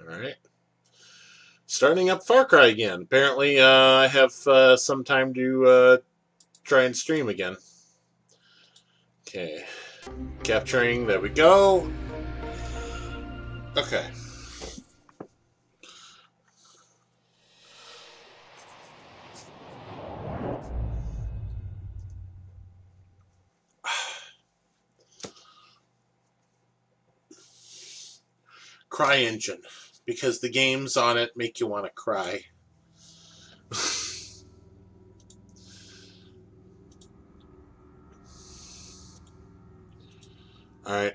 Alright. Starting up Far Cry again. Apparently, uh, I have uh, some time to uh, try and stream again. Okay. Capturing, there we go. Okay. Cry Engine because the games on it make you want to cry. Alright,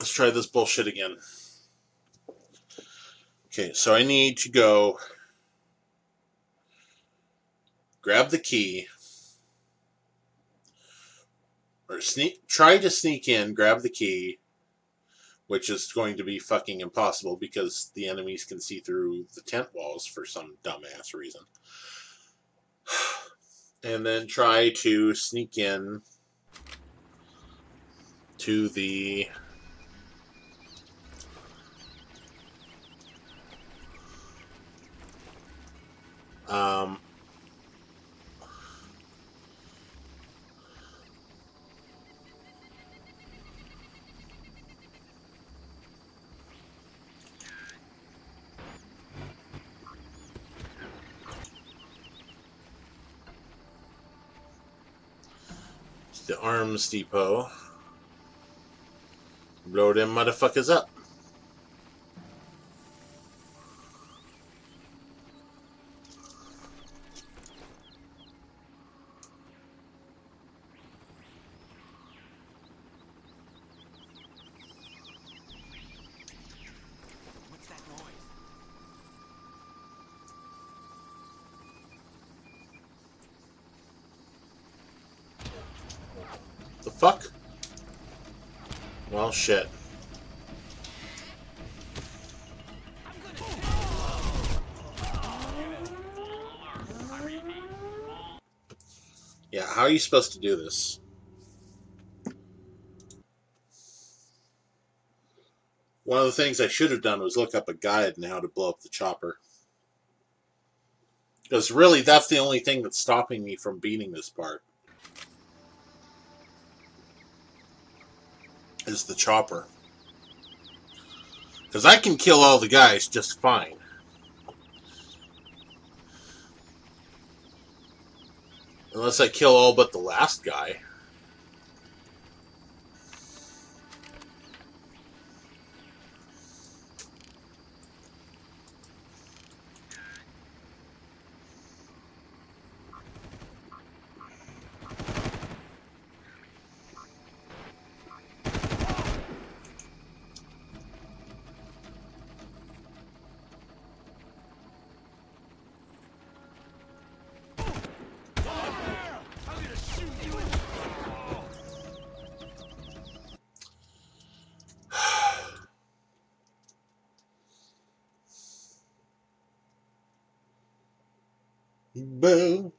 let's try this bullshit again. Okay, so I need to go grab the key or sneak try to sneak in, grab the key, which is going to be fucking impossible because the enemies can see through the tent walls for some dumbass reason. And then try to sneak in to the um, the arms depot. Blow them motherfuckers up. What's that noise? The fuck? Well, shit. Yeah, how are you supposed to do this? One of the things I should have done was look up a guide on how to blow up the chopper. Because really, that's the only thing that's stopping me from beating this part. Is the chopper. Because I can kill all the guys just fine. Unless I kill all but the last guy.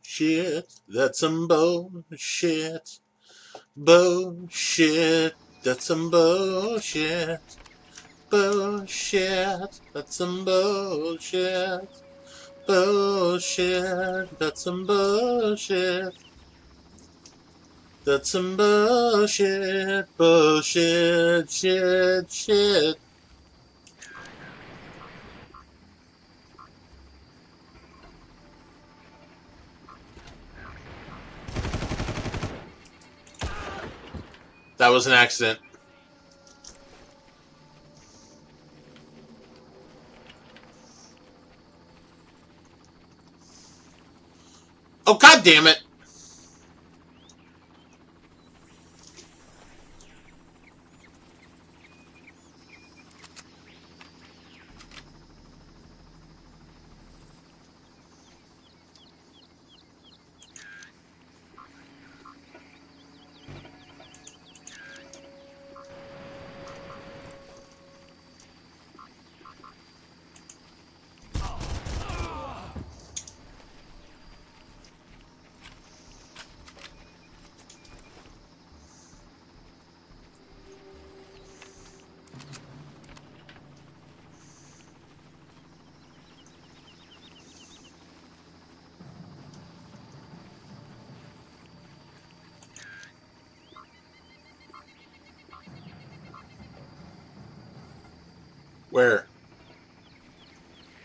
Bullshit. That's some bullshit. Bullshit. That's some bullshit. Bullshit. That's some bullshit. Bullshit. That's some bullshit. That's some bullshit. Bullshit. Shit. Shit. That was an accident. Oh god damn it!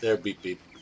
There, beep beep.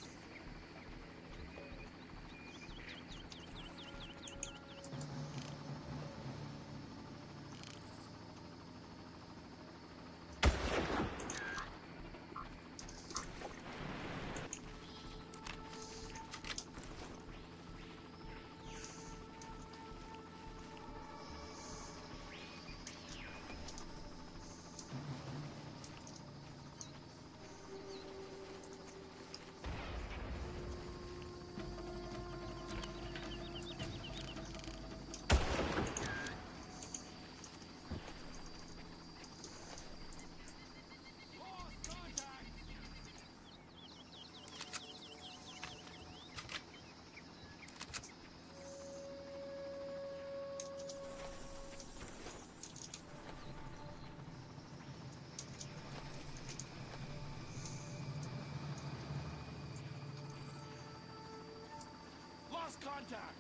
Lost contact.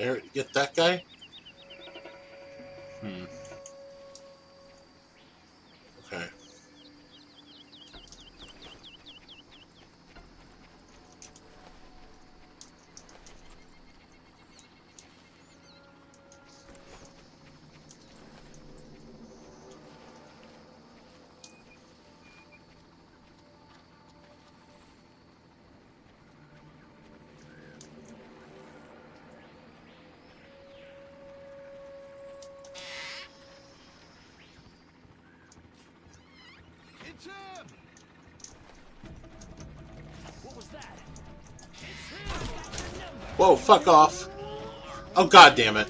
There, get that guy? Fuck off. Oh, god damn it.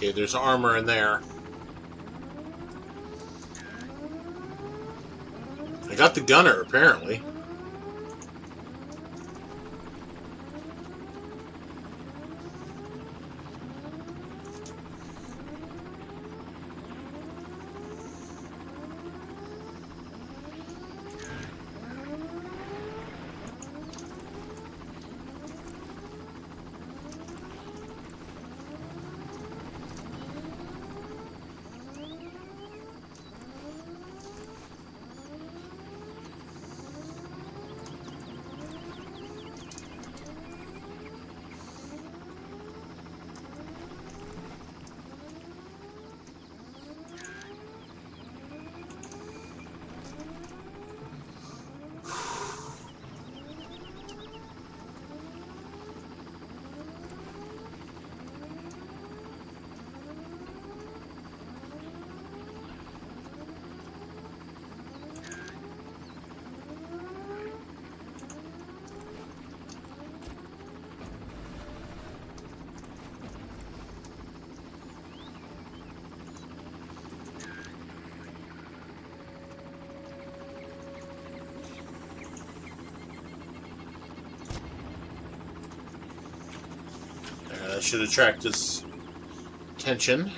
Okay, there's armor in there. I got the gunner, apparently. Uh, that should attract his attention.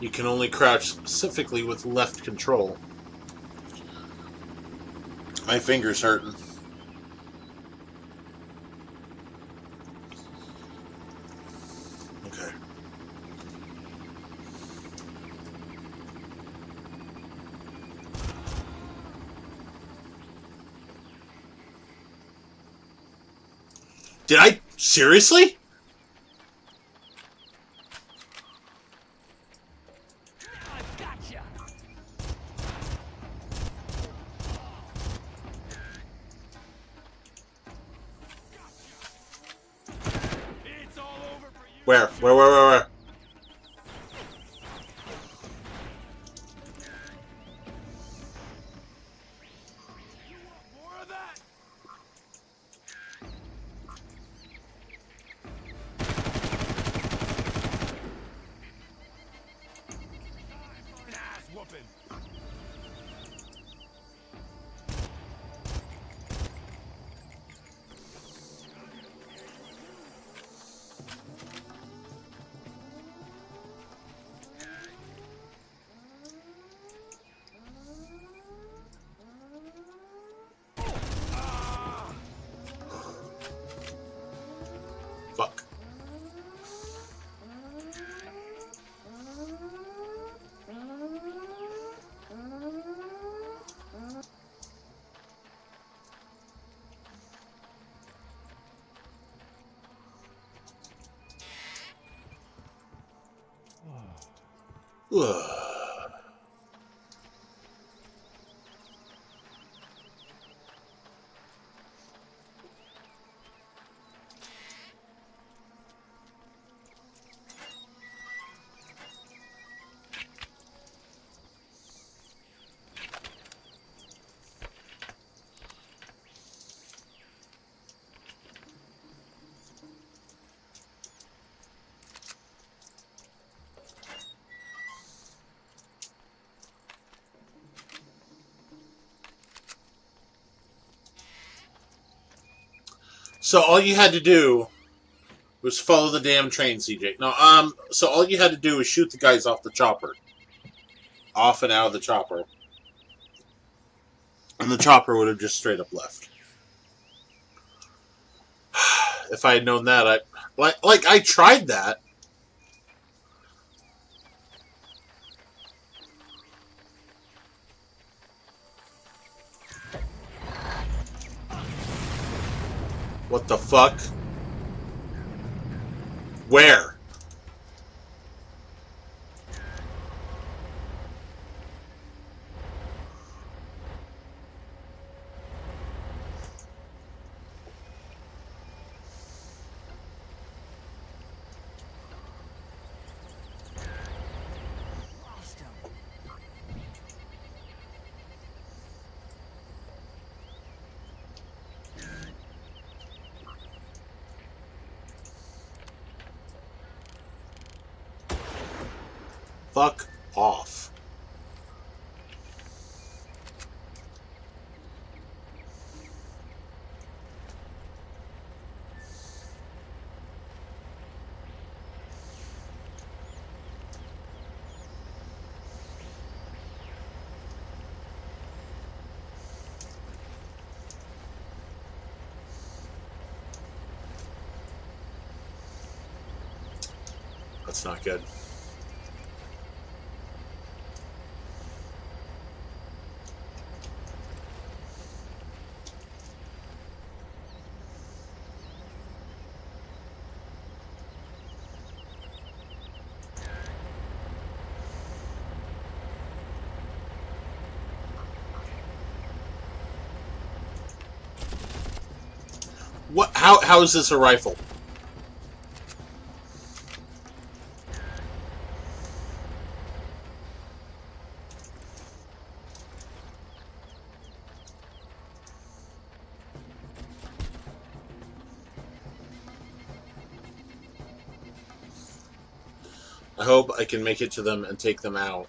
You can only crouch specifically with left control. My finger's hurting. Okay. Did I seriously? So all you had to do was follow the damn train, CJ. No, um, so all you had to do was shoot the guys off the chopper, off and out of the chopper, and the chopper would have just straight up left. If I had known that, I like like I tried that. The fuck? Where? fuck off. That's not good. What? How? How is this a rifle? Can make it to them and take them out.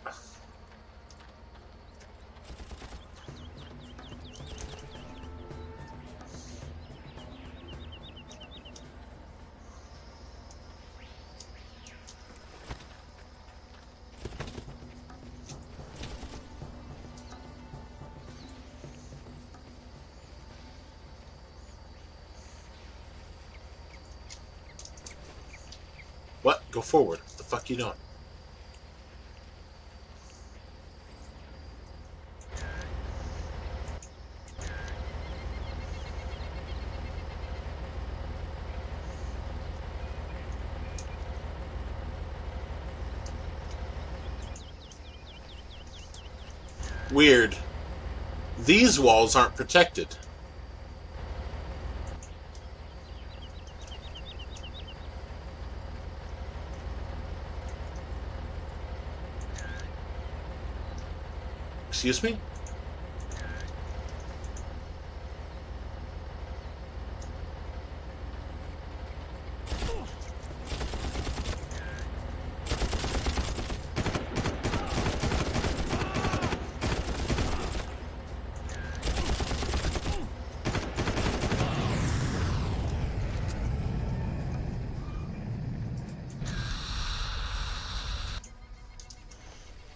What? Go forward. What the fuck you doing? Weird. These walls aren't protected. Excuse me?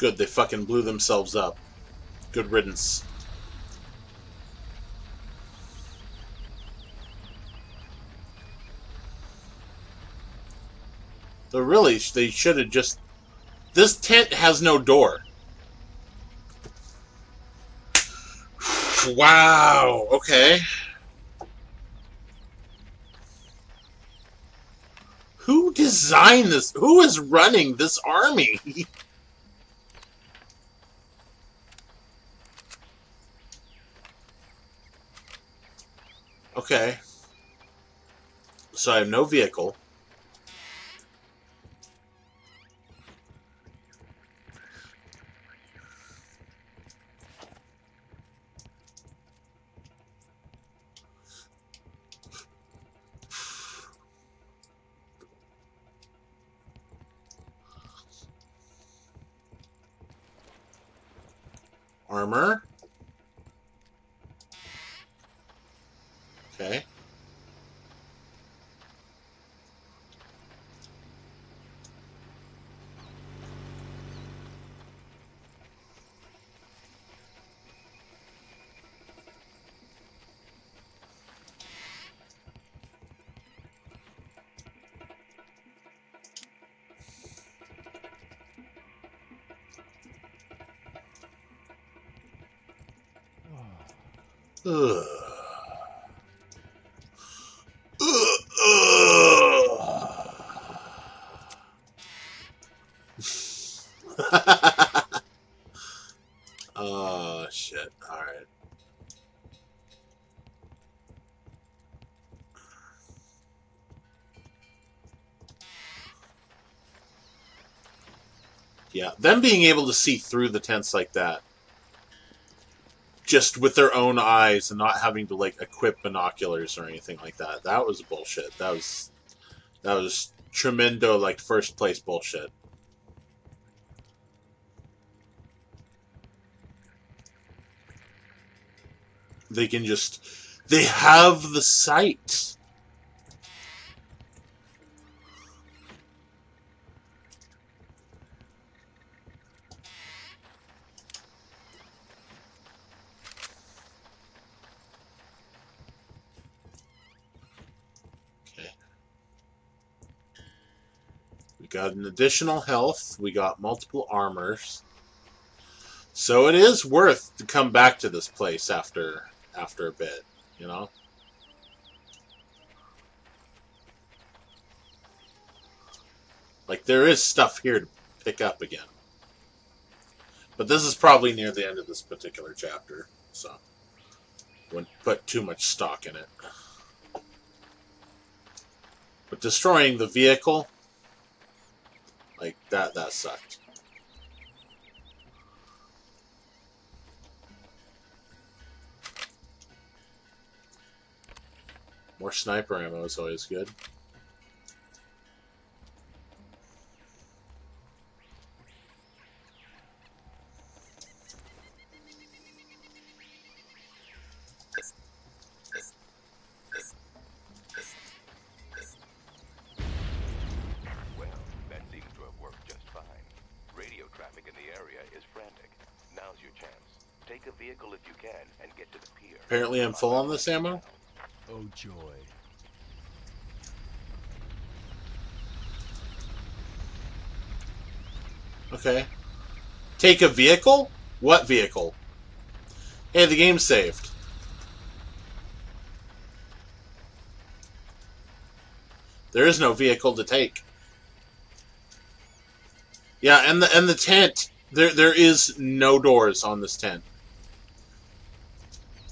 Good, they fucking blew themselves up. Good riddance. Though really, they should have just... This tent has no door. Wow, okay. Who designed this? Who is running this army? Okay. So I have no vehicle. Ugh. oh shit! All right. Yeah, them being able to see through the tents like that, just with their own eyes and not having to like equip binoculars or anything like that. That was bullshit. That was that was tremendo like first place bullshit. They can just they have the sight. Got an additional health. We got multiple armors. So it is worth to come back to this place after after a bit, you know? Like there is stuff here to pick up again. But this is probably near the end of this particular chapter, so wouldn't put too much stock in it. But destroying the vehicle like that that sucked. More sniper ammo is always good. I'm full on this ammo. Oh joy. Okay. Take a vehicle? What vehicle? Hey, the game's saved. There is no vehicle to take. Yeah, and the and the tent. There there is no doors on this tent.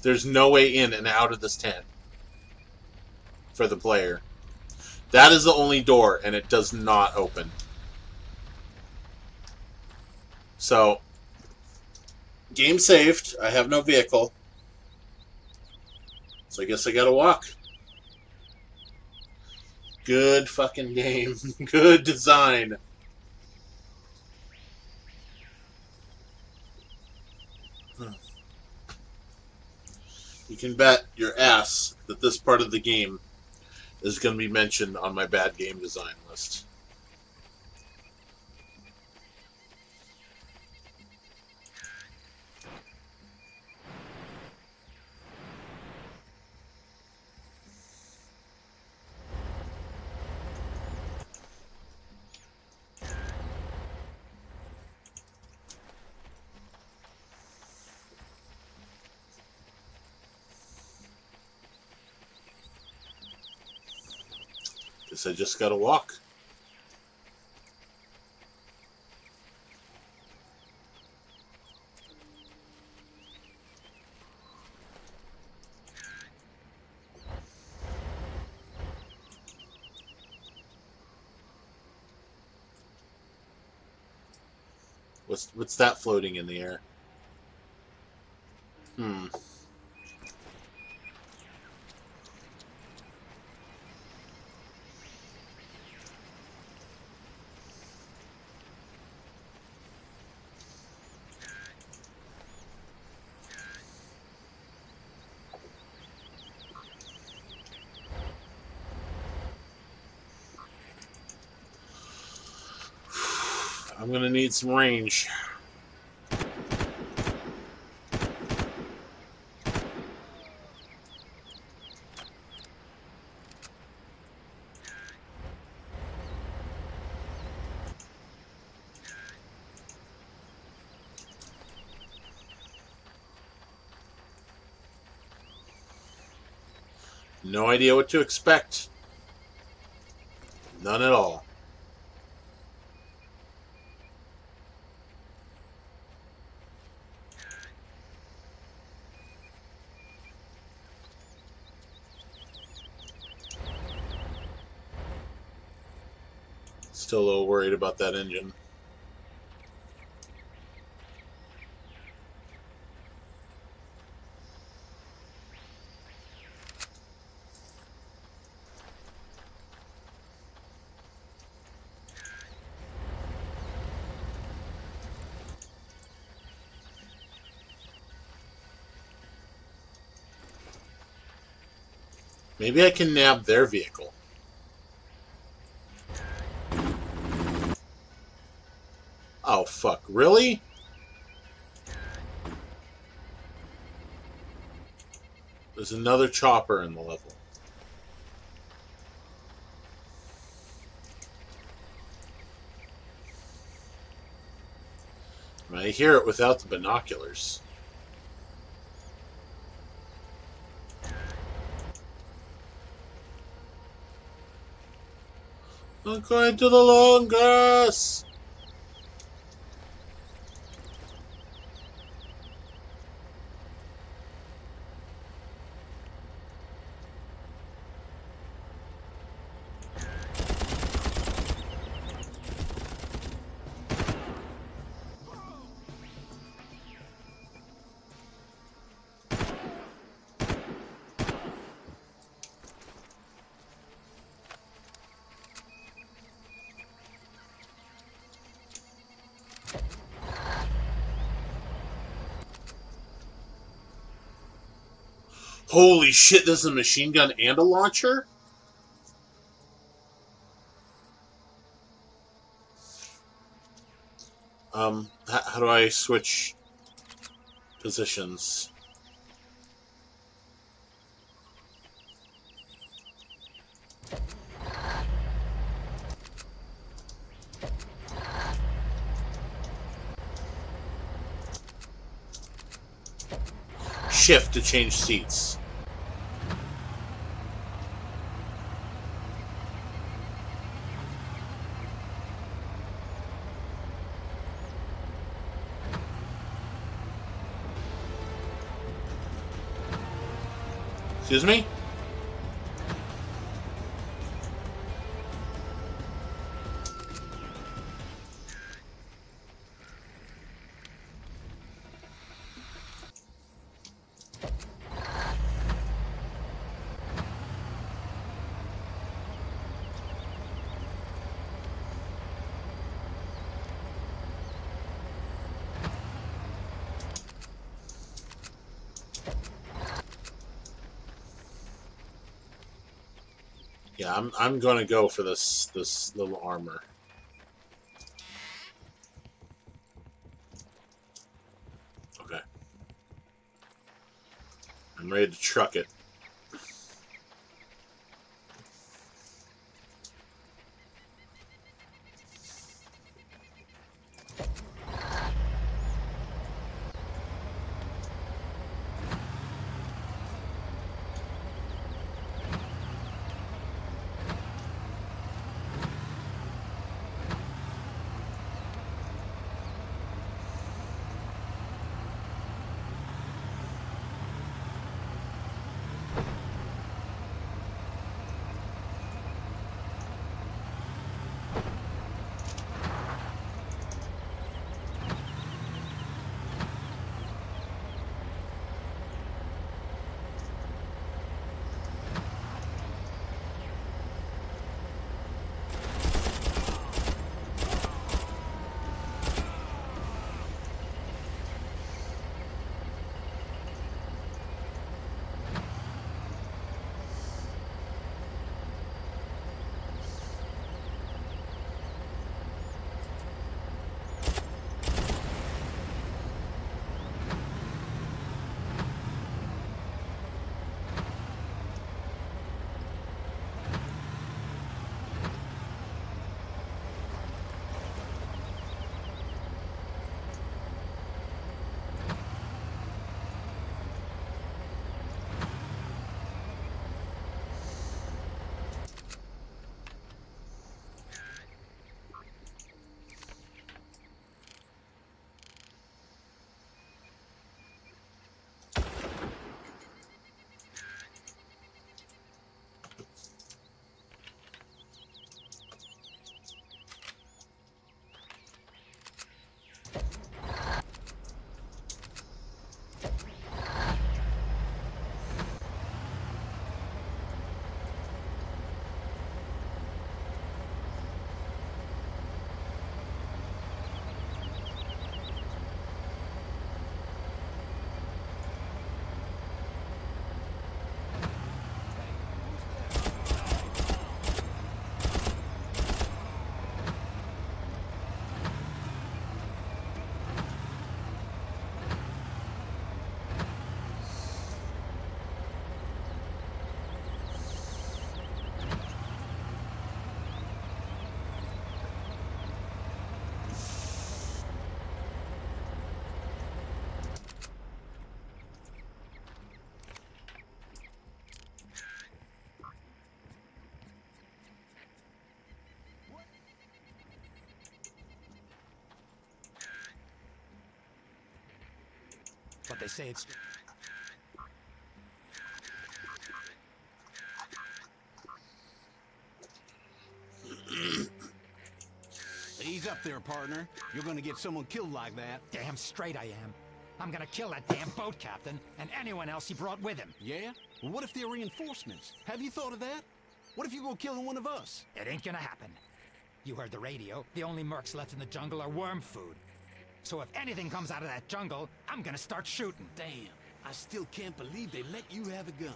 There's no way in and out of this tent for the player. That is the only door, and it does not open. So, game saved. I have no vehicle. So I guess I gotta walk. Good fucking game. Good design. You can bet your ass that this part of the game is going to be mentioned on my bad game design list. I just gotta walk. What's what's that floating in the air? Hmm. I'm gonna need some range. No idea what to expect. None at all. about that engine. Maybe I can nab their vehicle. Really? There's another chopper in the level. I hear it without the binoculars. I'm going to the long grass. Holy shit, this is a machine gun and a launcher? Um, how do I switch positions? Shift to change seats. Excuse me? I'm I'm gonna go for this this little armor. Okay. I'm ready to truck it. They say it's. Ease up there, partner. You're gonna get someone killed like that. Damn straight I am. I'm gonna kill that damn boat captain and anyone else he brought with him. Yeah? Well, what if they're reinforcements? Have you thought of that? What if you go killing one of us? It ain't gonna happen. You heard the radio. The only mercs left in the jungle are worm food. So if anything comes out of that jungle, I'm gonna start shooting. Damn, I still can't believe they let you have a gun.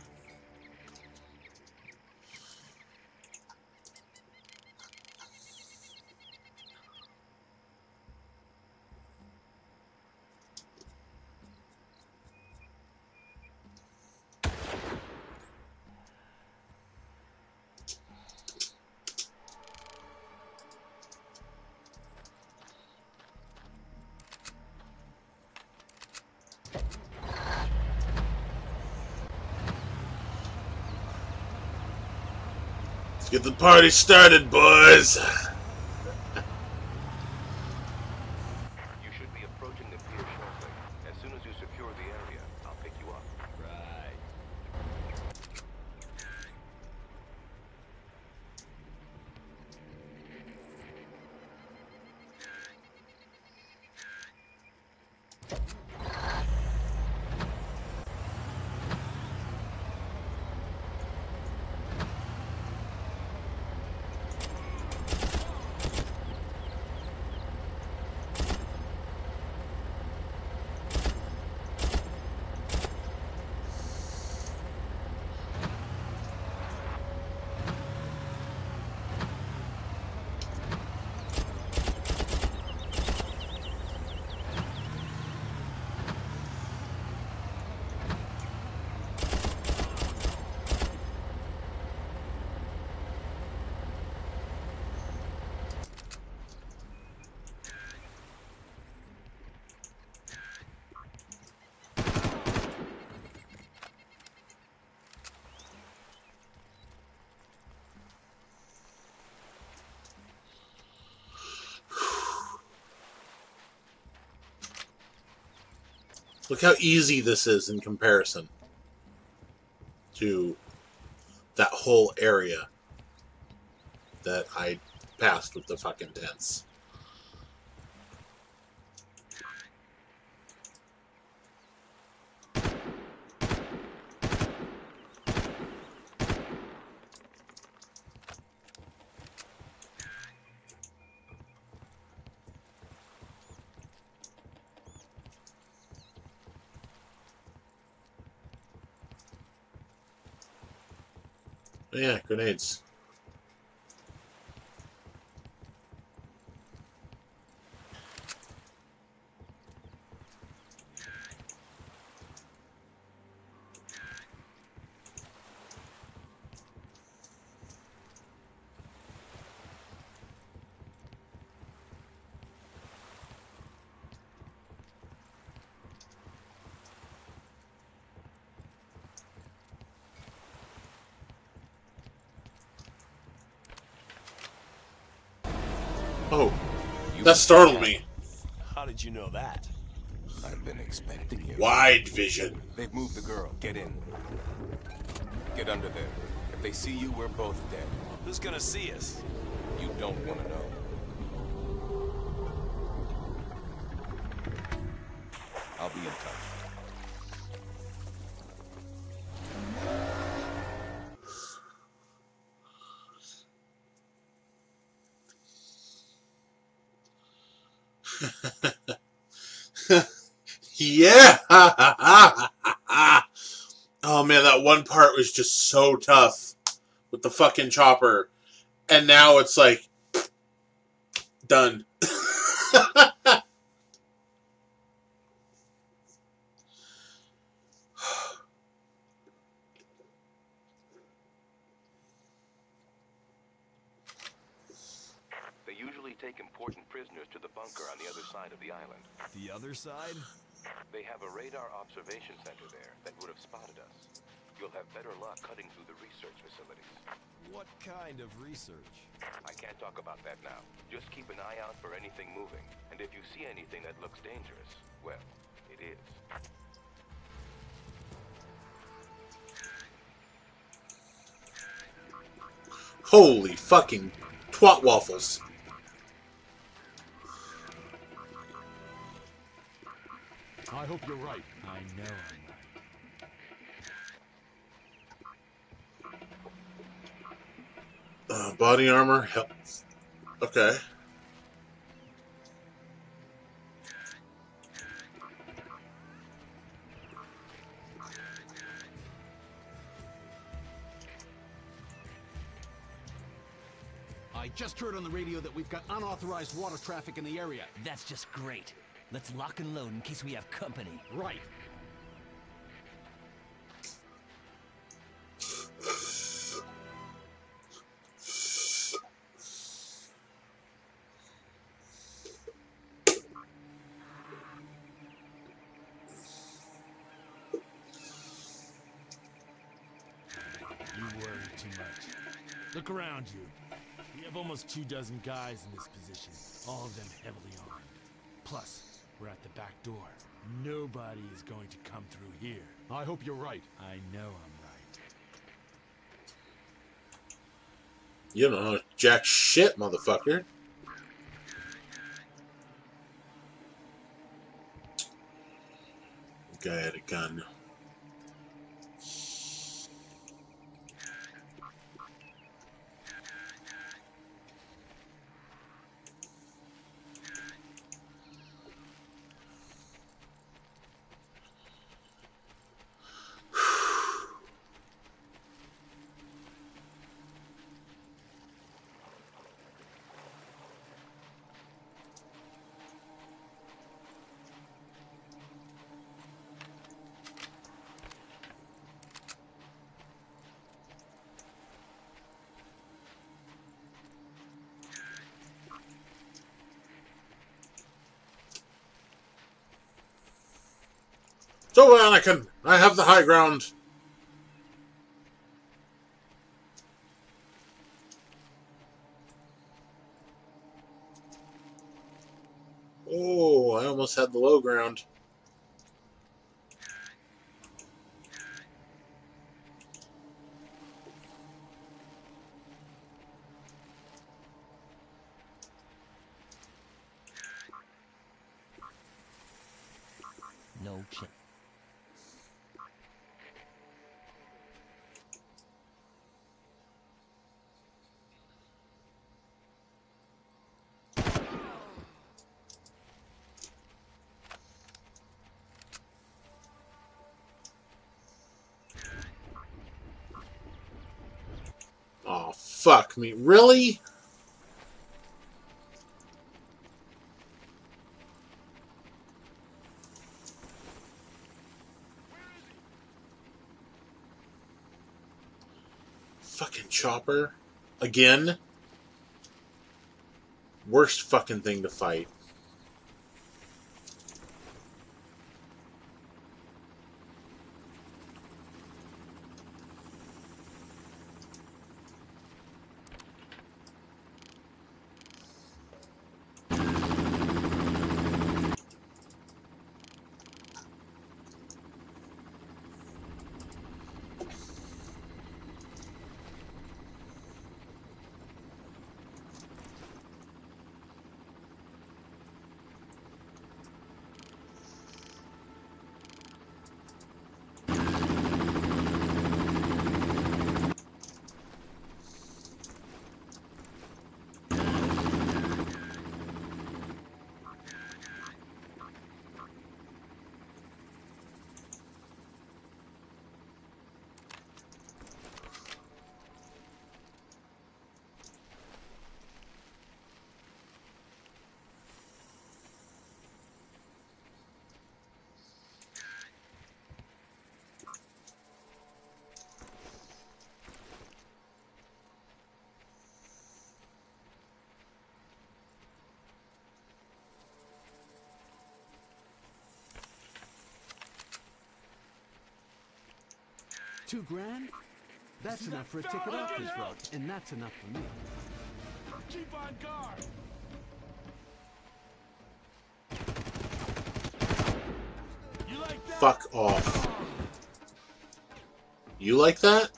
Get the party started, boys. You should be approaching the pier shortly. As soon as you secure the area, Look how easy this is in comparison to that whole area that I passed with the fucking tents. Oh, yeah, grenades. Oh, that startled me. How did you know that? I've been expecting you. Wide vision. They've moved the girl. Get in. Get under there. If they see you, we're both dead. Who's gonna see us? You don't want to know. Yeah. oh man, that one part was just so tough with the fucking chopper, and now it's like done. They usually take important prisoners to the bunker on the other side of the island. The other side? They have a radar observation center there that would have spotted us. You'll have better luck cutting through the research facilities. What kind of research? I can't talk about that now. Just keep an eye out for anything moving. And if you see anything that looks dangerous, well, it is. Holy fucking twat waffles. I hope you're right. I know I'm right. Uh, body armor, health. Okay. I just heard on the radio that we've got unauthorized water traffic in the area. That's just great. Let's lock and load in case we have company. Right. You worry too much. Look around you. We have almost two dozen guys in this position, all of them heavily armed. Plus, we're at the back door. Nobody is going to come through here. I hope you're right. I know I'm right. You don't know jack shit, motherfucker. Guy had a gun. Anakin, I have the high ground. Oh, I almost had the low ground. No chance. Oh, fuck me. Really? Fucking chopper. Again? Worst fucking thing to fight. Two grand? That's enough for a ticket off this road, and that's enough for me. Keep on guard! You like that? Fuck off. You like that?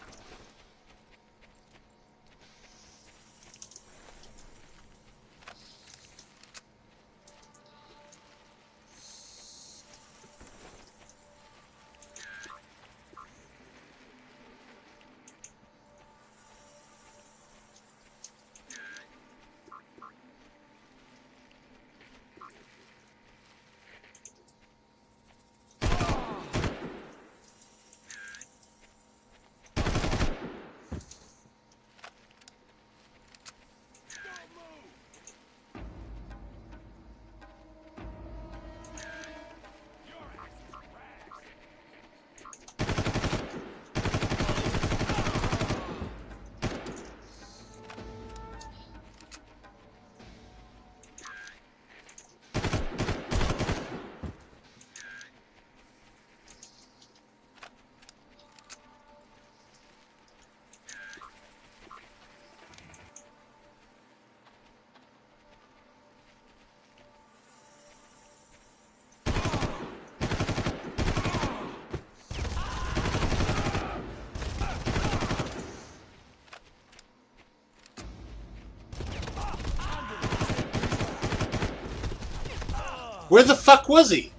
Where the fuck was he?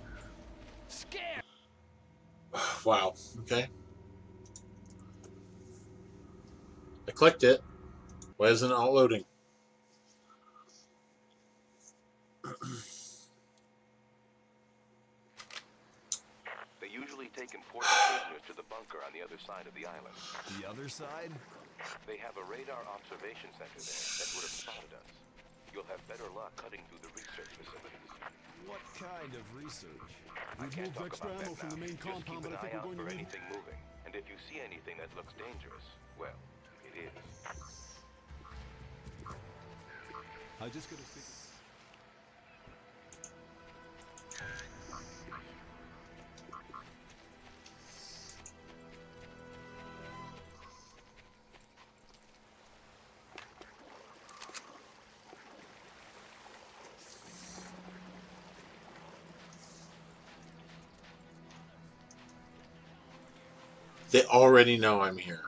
Wow. Okay. I clicked it. Why isn't it not loading? They usually take important prisoners to the bunker on the other side of the island. The other side? They have a radar observation center there that would have spotted us. You'll have better luck cutting through the research facilities. What of research? We've moved extra ammo from the main Just compound, but I think we're going for to need... anything moving. And if you see anything that looks dangerous, well, it is. I just gotta figure... They already know I'm here.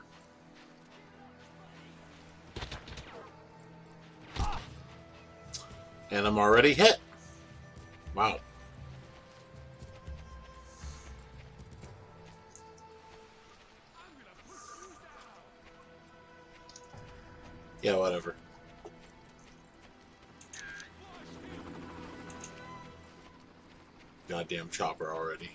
And I'm already hit. Wow. Yeah, whatever. Goddamn chopper already.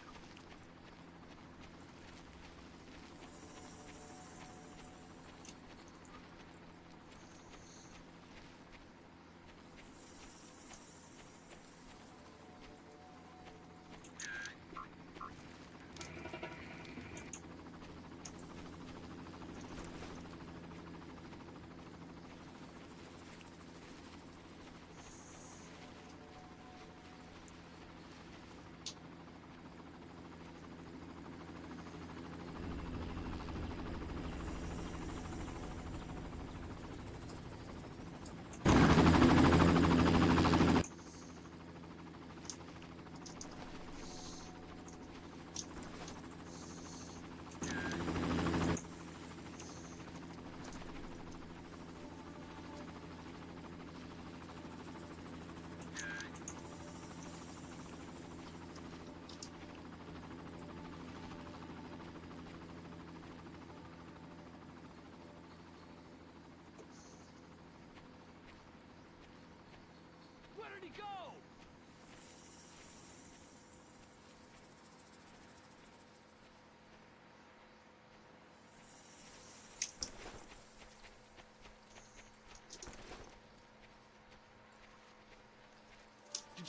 Where did he go?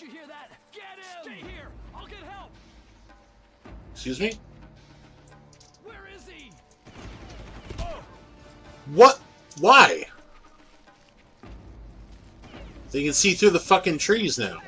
Did you hear that? Get him! Stay here! I'll get help! Excuse me? Where is he? Oh. What? Why? They can see through the fucking trees now.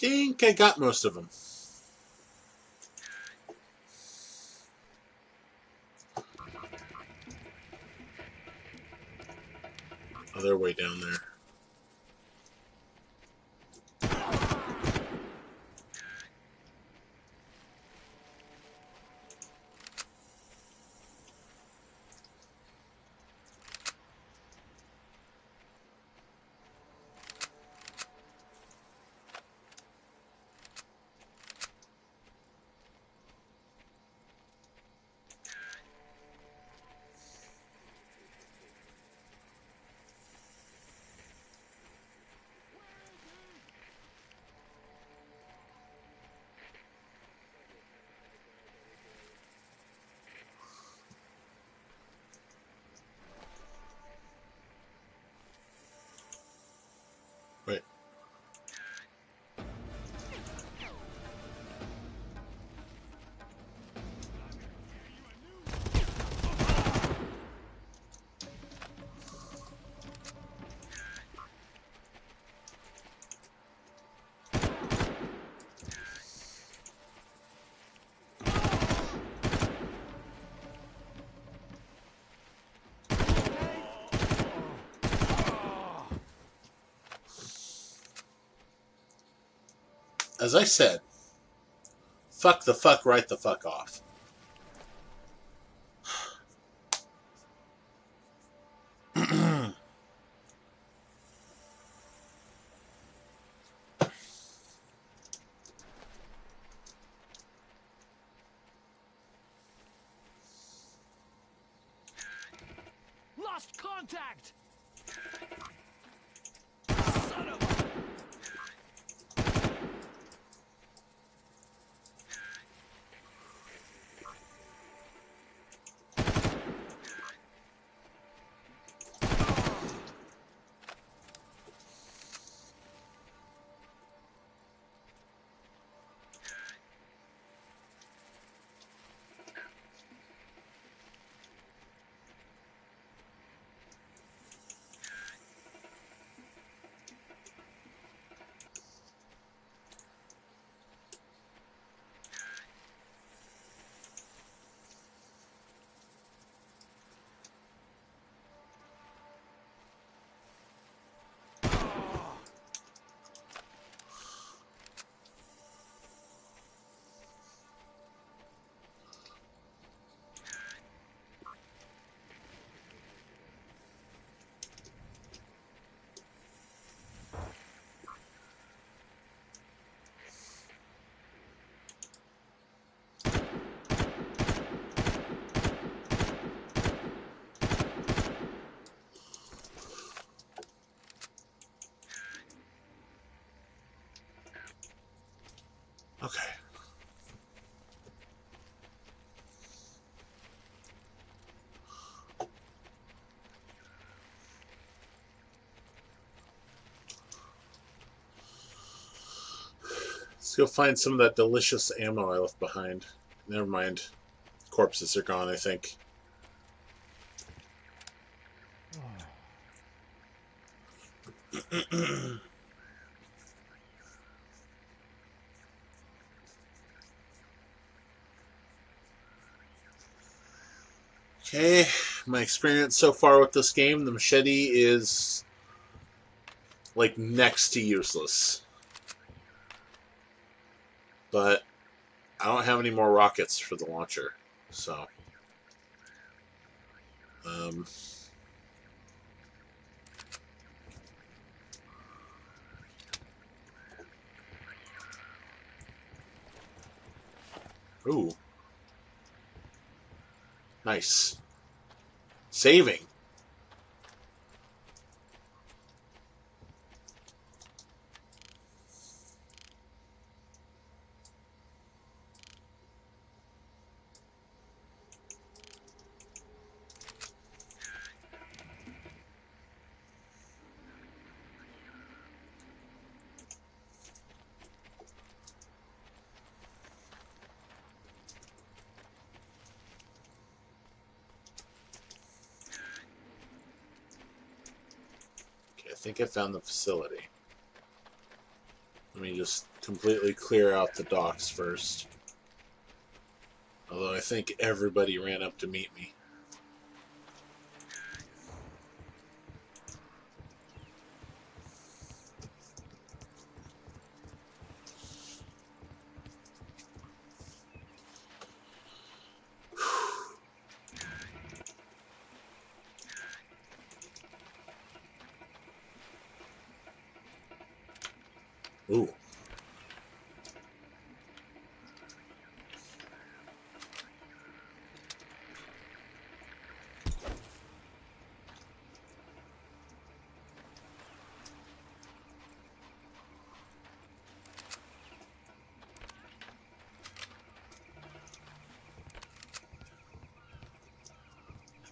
Think I got most of them. Oh, they're way down there. As I said, fuck the fuck right the fuck off. Lost contact! Son of a... Okay. Let's go find some of that delicious ammo I left behind. Never mind. Corpses are gone, I think. Okay, my experience so far with this game, the machete is like next to useless. But I don't have any more rockets for the launcher, so um Ooh. Nice. Saving. Think I found the facility. Let me just completely clear out the docks first. Although I think everybody ran up to meet me. Ooh.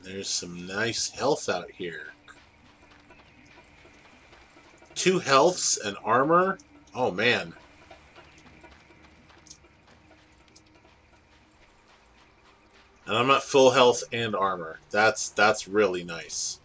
There's some nice health out here. Two healths and armor. Oh man. And I'm at full health and armor. That's that's really nice.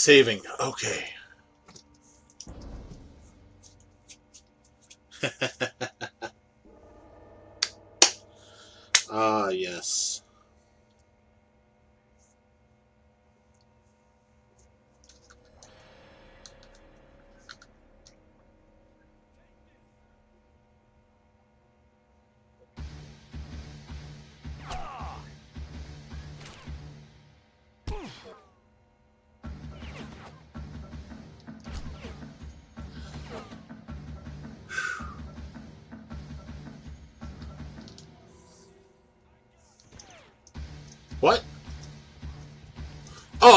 Saving. Okay.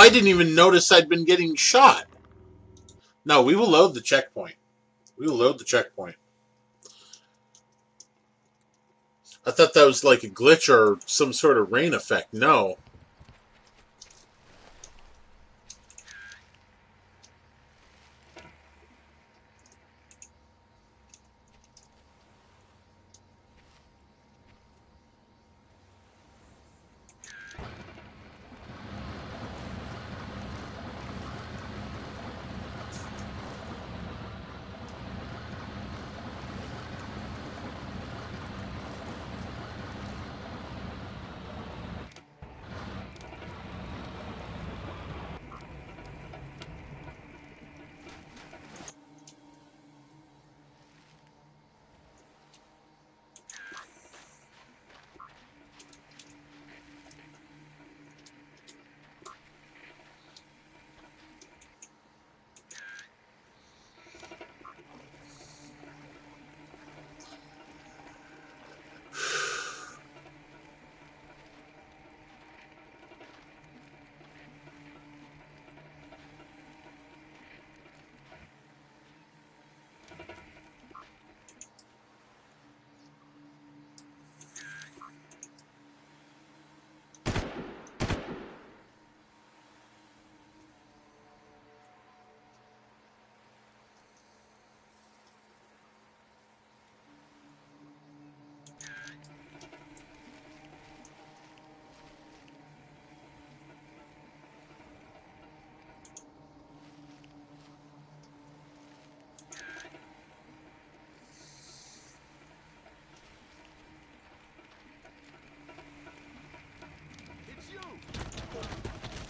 I didn't even notice I'd been getting shot. No, we will load the checkpoint. We will load the checkpoint. I thought that was like a glitch or some sort of rain effect. No.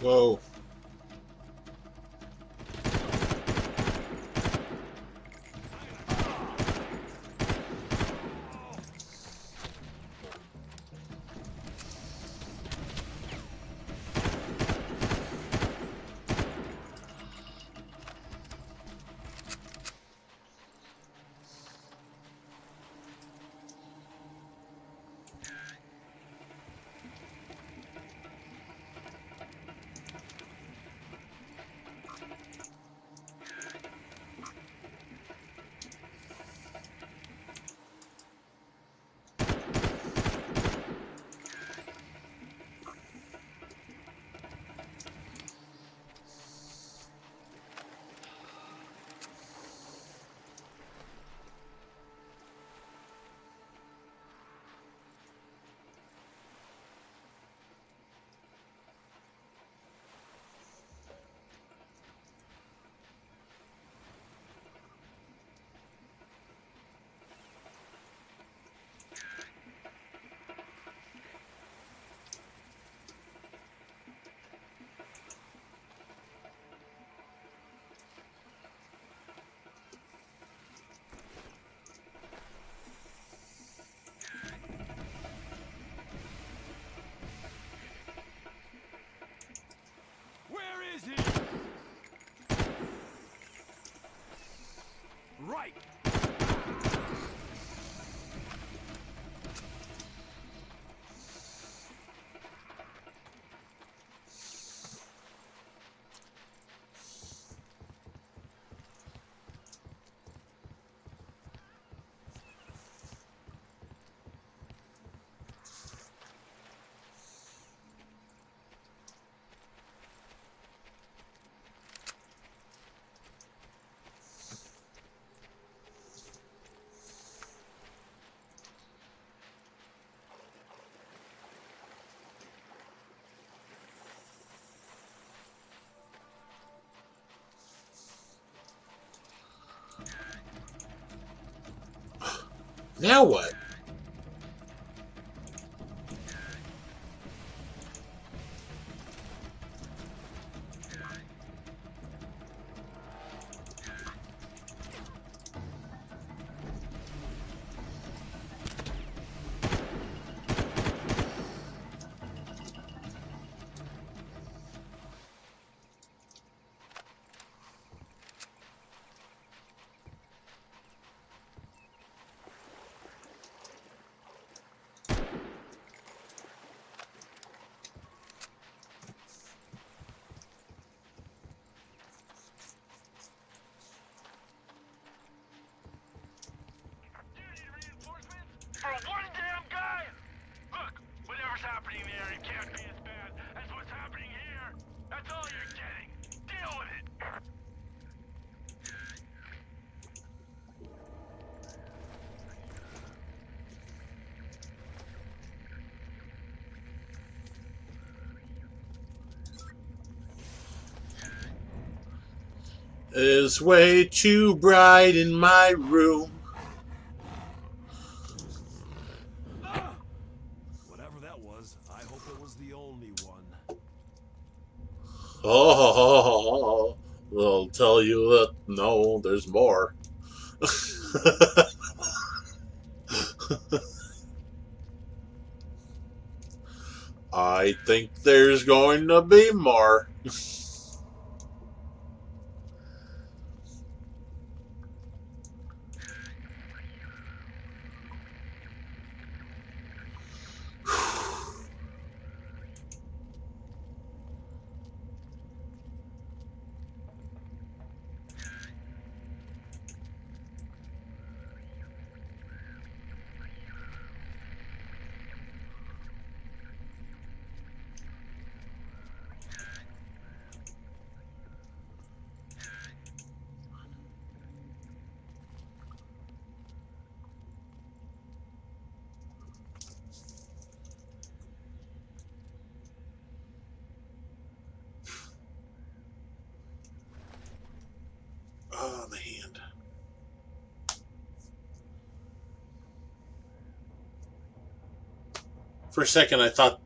Whoa. Now what? It's way too bright in my room. Whatever that was, I hope it was the only one. Oh, they'll tell you that no, there's more. I think there's going to be more. For a second, I thought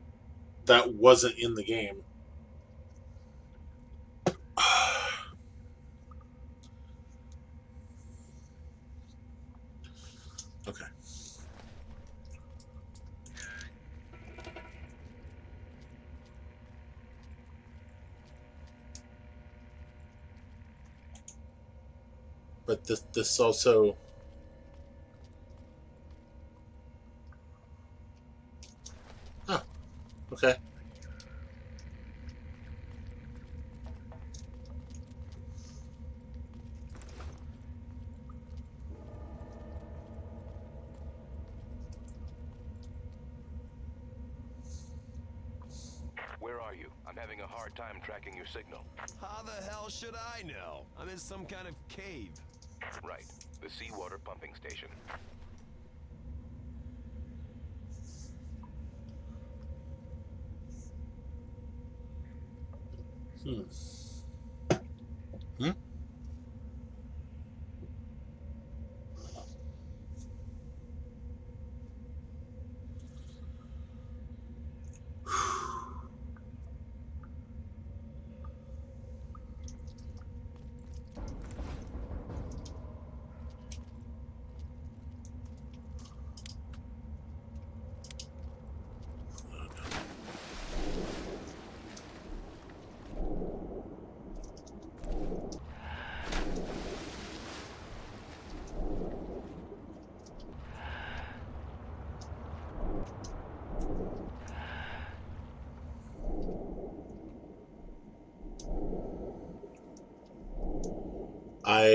that wasn't in the game. okay. But this this also know? I'm some kind of cave. Right. The seawater pumping station. Hmm?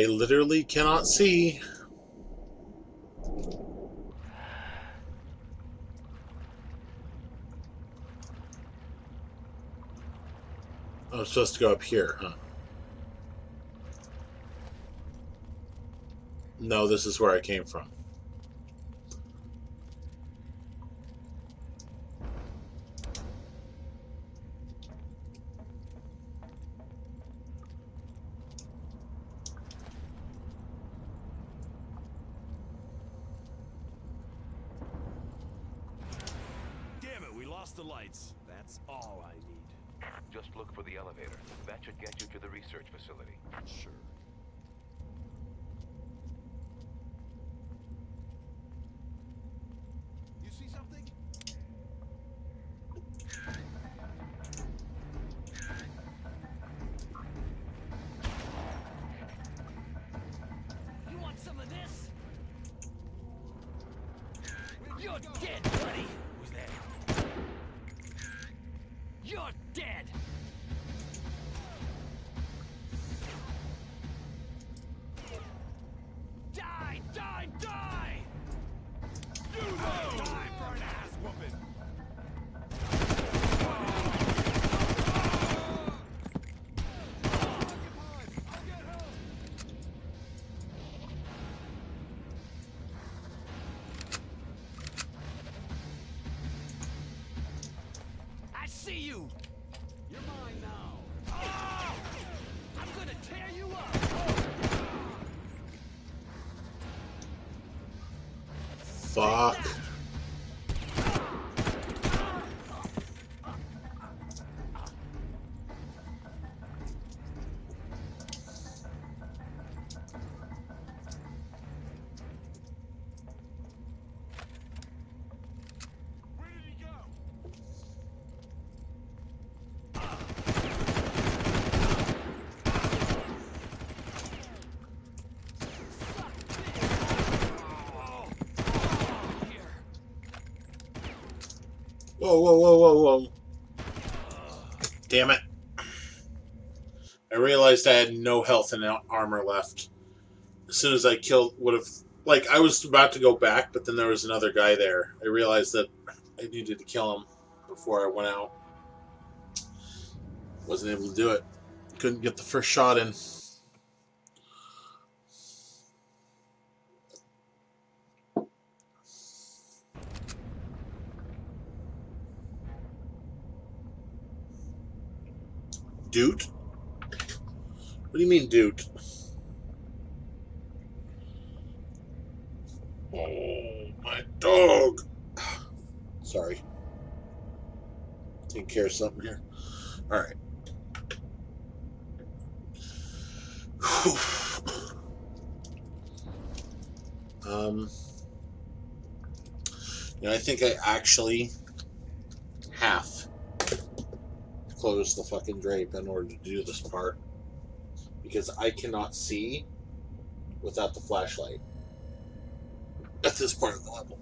I literally cannot see. Oh, I'm supposed to go up here, huh? No, this is where I came from. Whoa, whoa, whoa, whoa, whoa. Damn it. I realized I had no health and armor left. As soon as I killed, would have. Like, I was about to go back, but then there was another guy there. I realized that I needed to kill him before I went out. Wasn't able to do it. Couldn't get the first shot in. Doot? What do you mean, dude? Oh, my dog. Sorry. Taking care of something here. Alright. um, you know, I think I actually have close the fucking drape in order to do this part because I cannot see without the flashlight at this part of the level.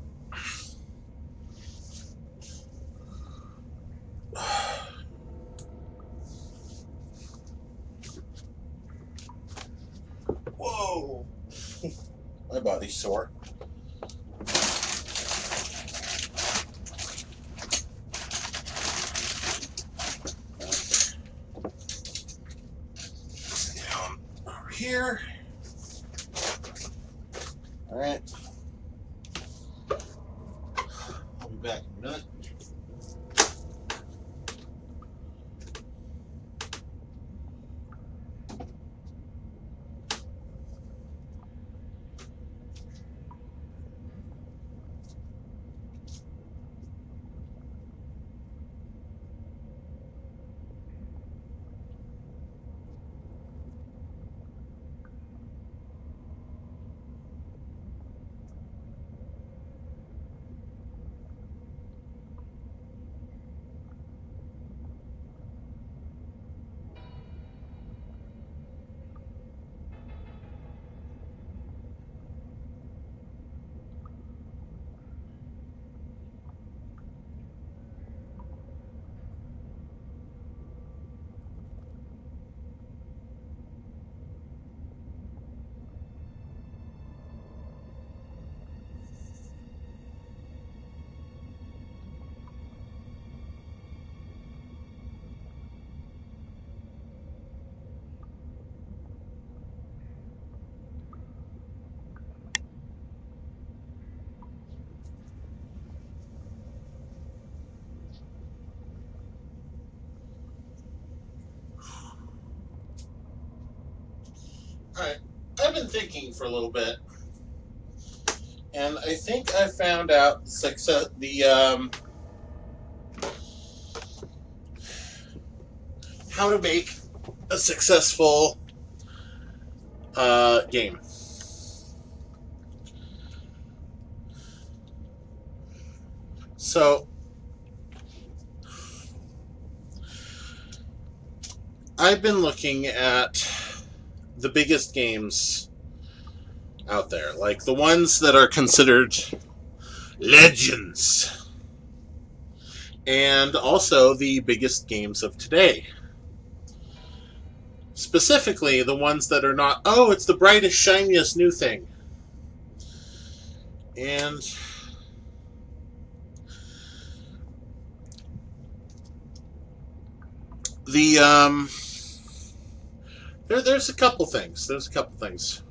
Alright, I've been thinking for a little bit, and I think I found out success the um, how to make a successful uh, game. So I've been looking at the biggest games out there, like the ones that are considered legends, and also the biggest games of today. Specifically, the ones that are not, oh, it's the brightest, shiniest new thing. And the, um, there, there's a couple things. There's a couple things.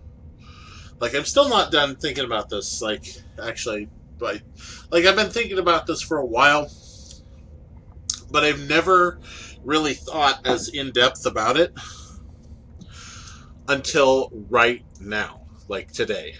Like I'm still not done thinking about this. Like actually, like like I've been thinking about this for a while, but I've never really thought as in depth about it until right now, like today.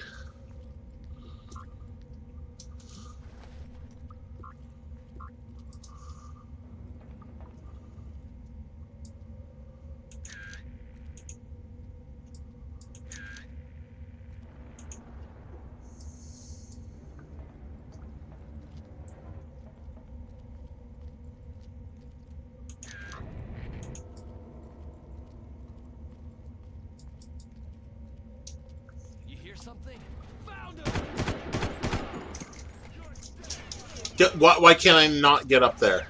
You hear something? Found him! Get, why, why can't I not get up there?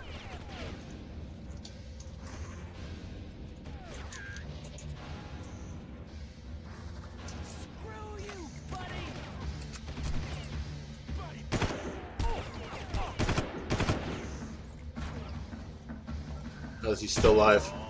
Is he still alive?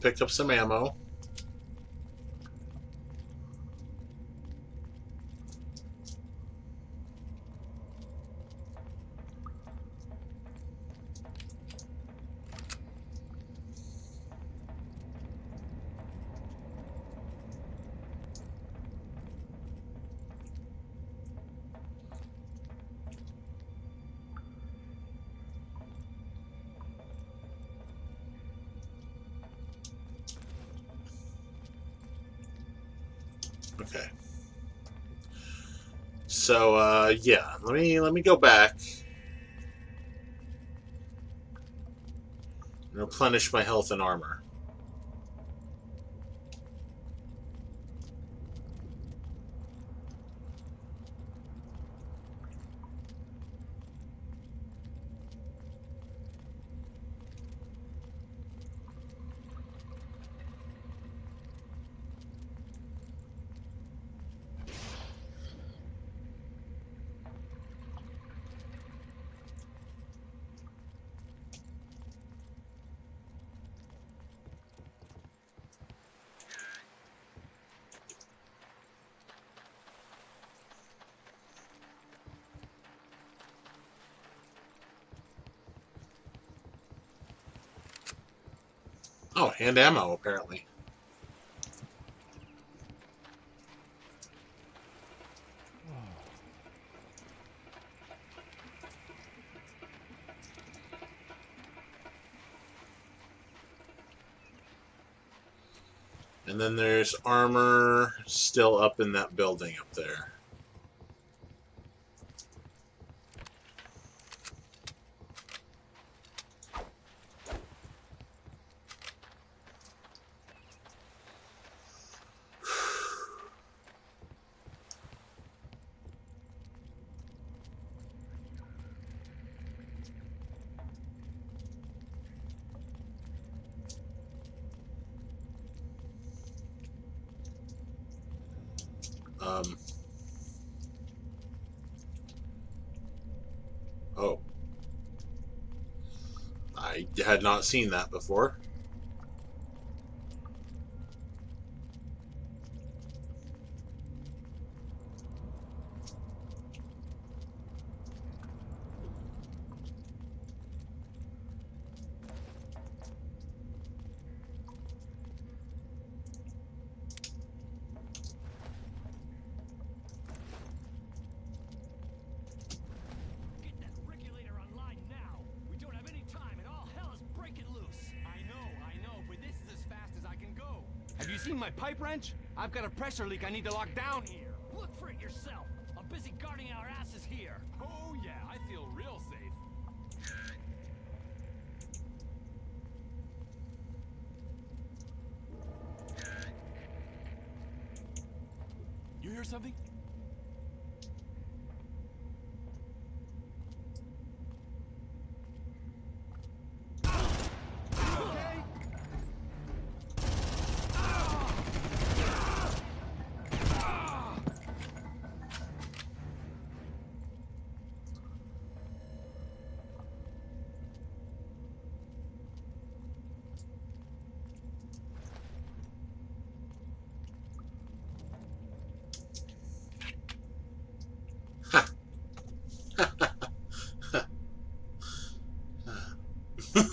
Picked up some ammo. Okay. So uh yeah, let me let me go back. And replenish my health and armor. Oh, and ammo apparently. And then there's armor still up in that building up there. Um. Oh. I had not seen that before. I've got a pressure leak I need to lock down here.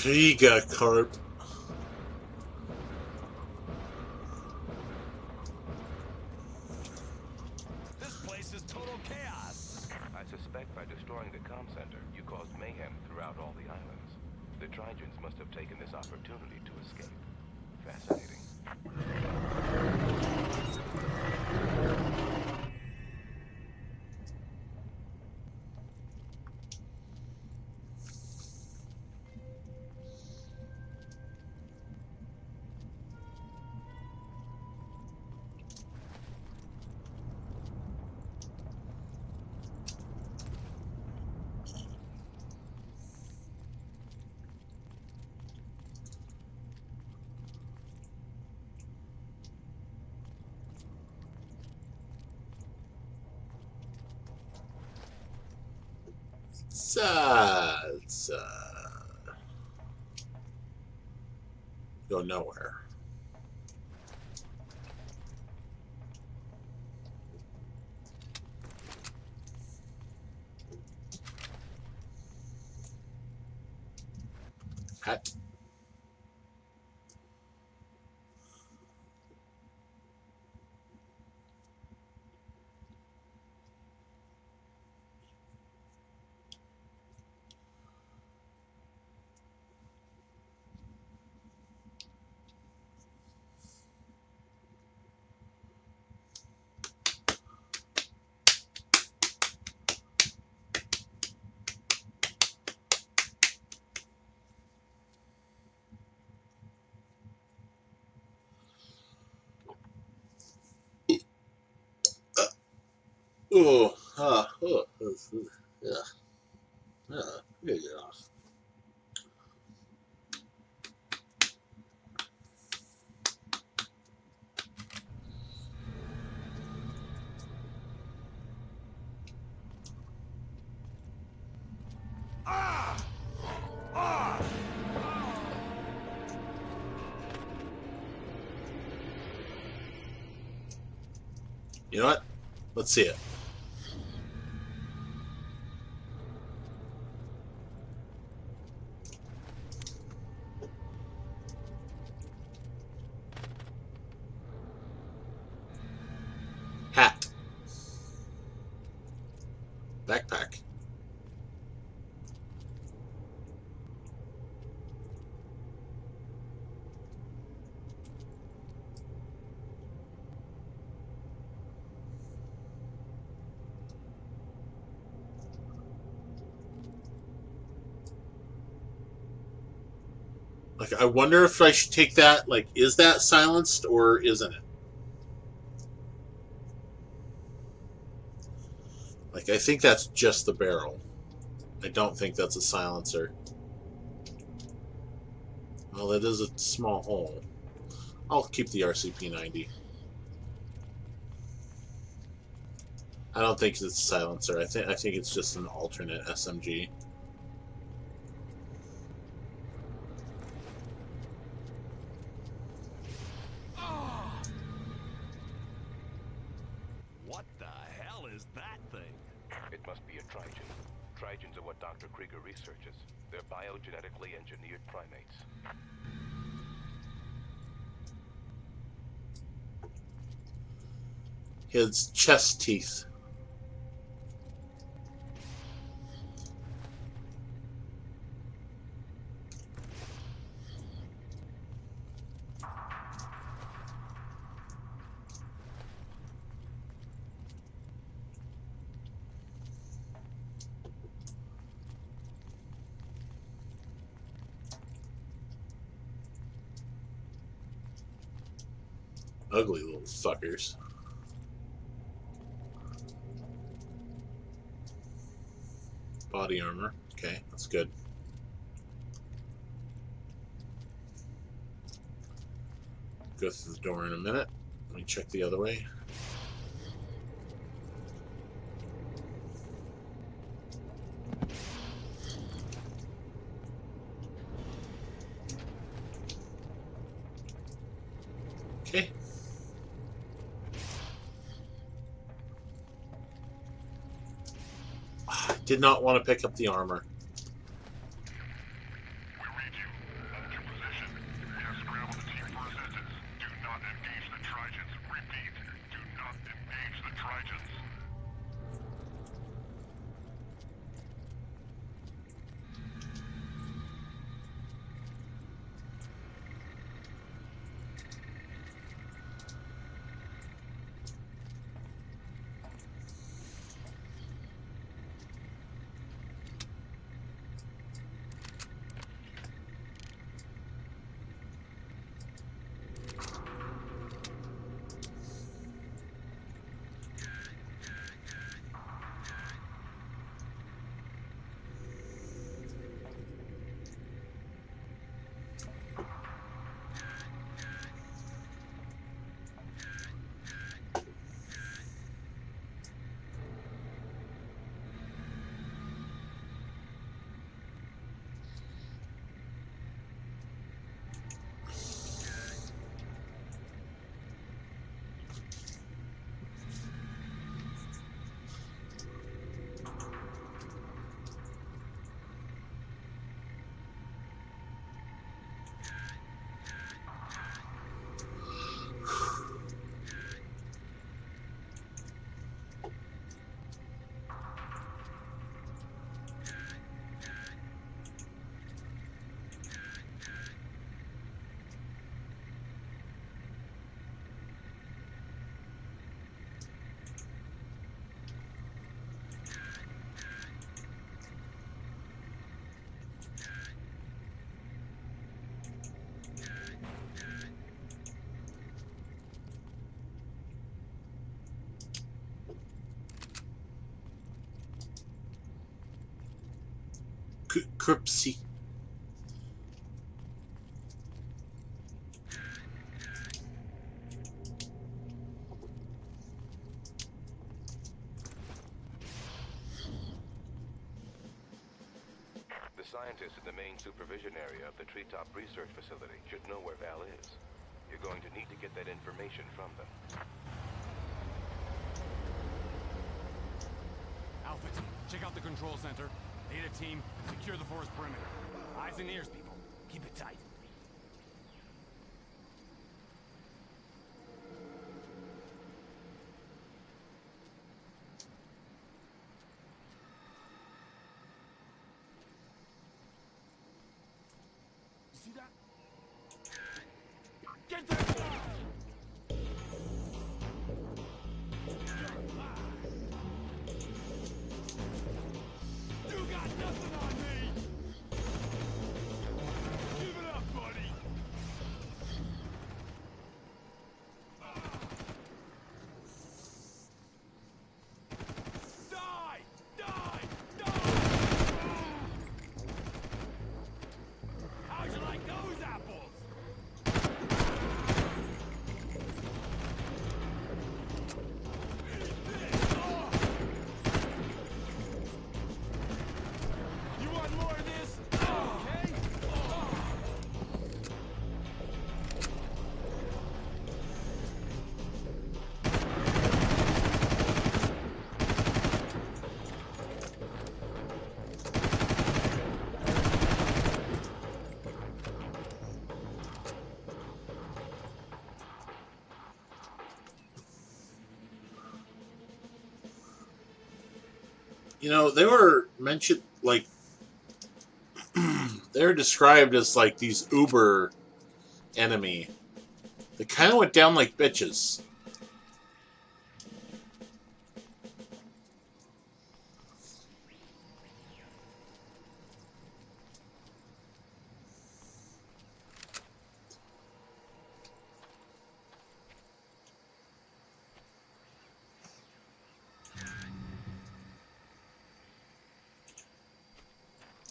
Krieger Go nowhere. Oh, ah, oh, oh, oh, yeah. Yeah, yeah, yeah. You know what? Let's see it. I wonder if I should take that. Like, is that silenced or isn't it? Like, I think that's just the barrel. I don't think that's a silencer. Well, it is a small hole. I'll keep the RCP 90. I don't think it's a silencer. I think I think it's just an alternate SMG. His chest teeth. Ugly little fuckers. Body armor. Okay, that's good. Go through the door in a minute. Let me check the other way. Okay. Ah, Did not want to pick up the armor. Cripsy. The scientists in the main supervision area of the Treetop Research Facility should know where Val is. You're going to need to get that information from them. Alpha team, check out the control center. Data team, secure the forest perimeter. Eyes and ears, people. You know, they were mentioned like they're described as like these uber enemy. They kind of went down like bitches.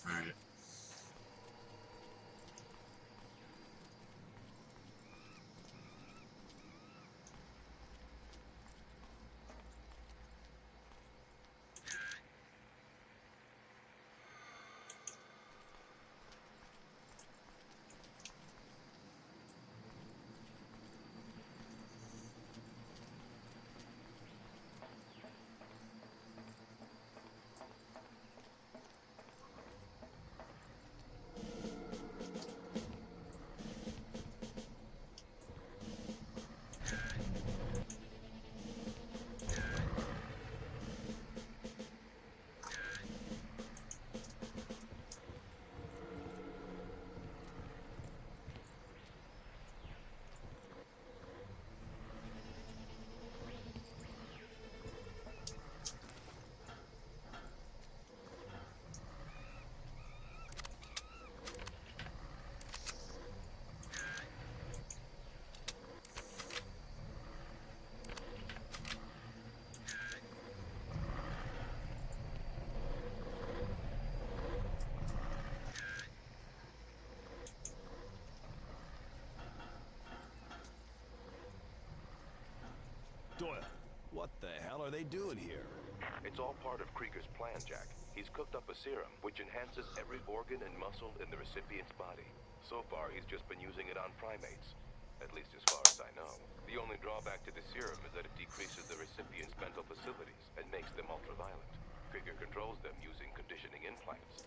Alright. Doyle, what the hell are they doing here? It's all part of Krieger's plan, Jack. He's cooked up a serum which enhances every organ and muscle in the recipient's body. So far, he's just been using it on primates. At least as far as I know. The only drawback to the serum is that it decreases the recipient's mental facilities and makes them ultraviolent. Krieger controls them using conditioning implants.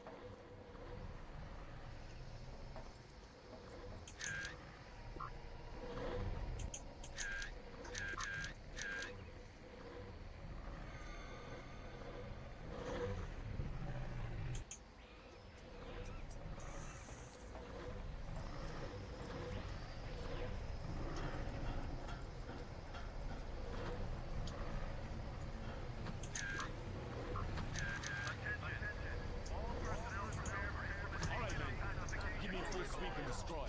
All right, men. Give me a full sweep and destroy.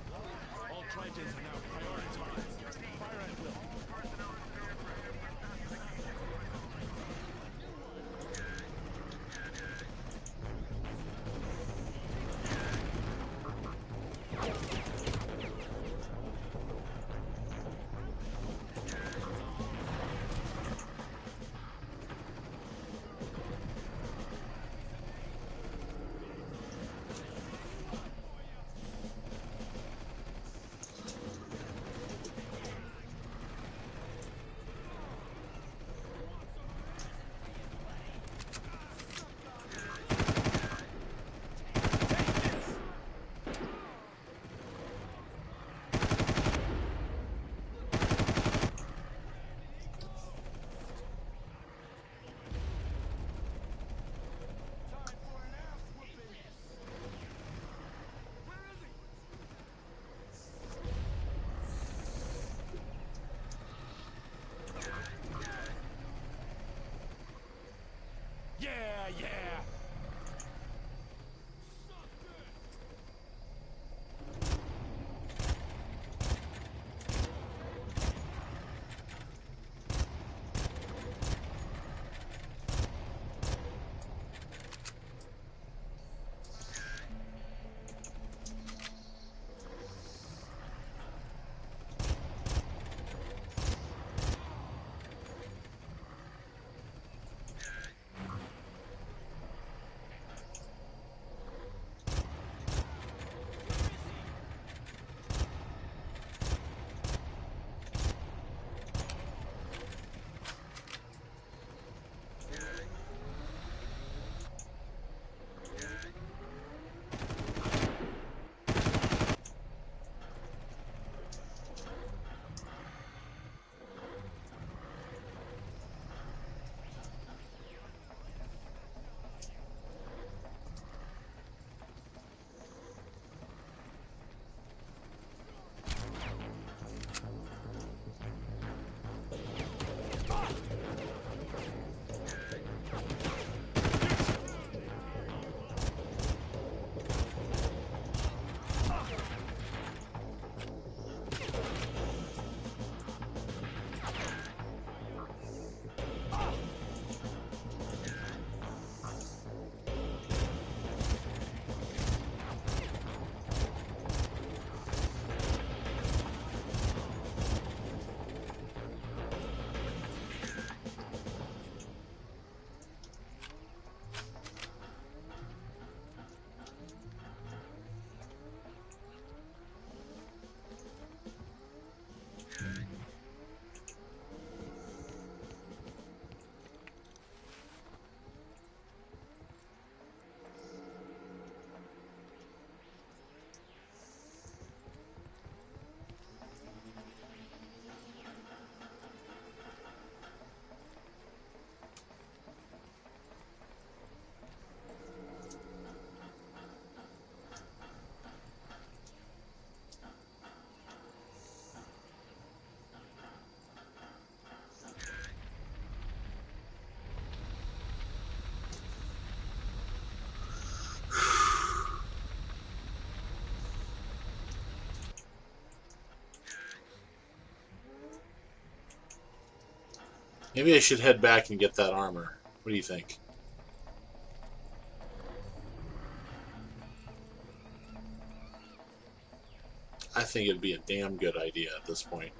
All Tritons are now prioritized. Fire at will. Yeah, Maybe I should head back and get that armor. What do you think? I think it'd be a damn good idea at this point.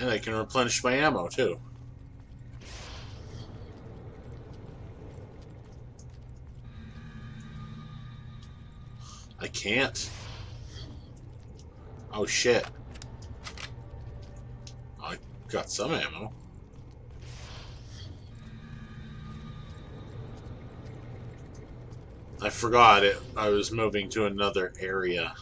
And I can replenish my ammo too. I can't. Oh shit. I got some ammo. I forgot it. I was moving to another area.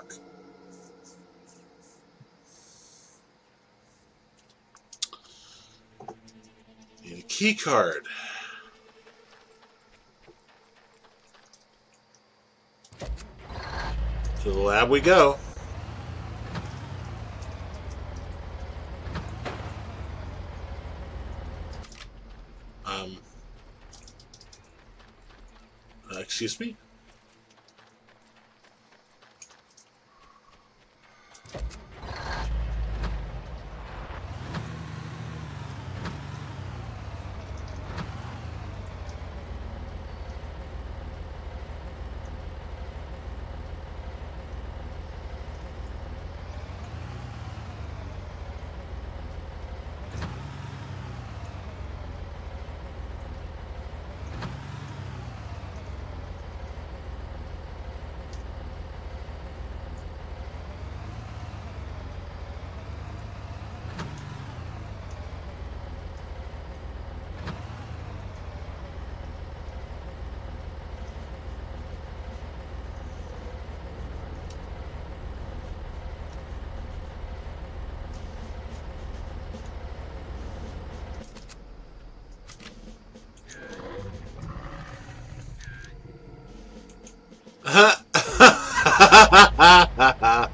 Lock. Need a key card. To the lab we go. Um. excuse me? ha ha ha ha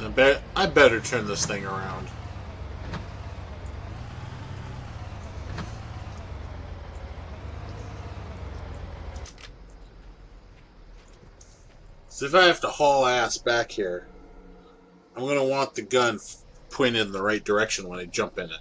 I bet I better turn this thing around. So if I have to haul ass back here, I'm gonna want the gun pointed in the right direction when I jump in it.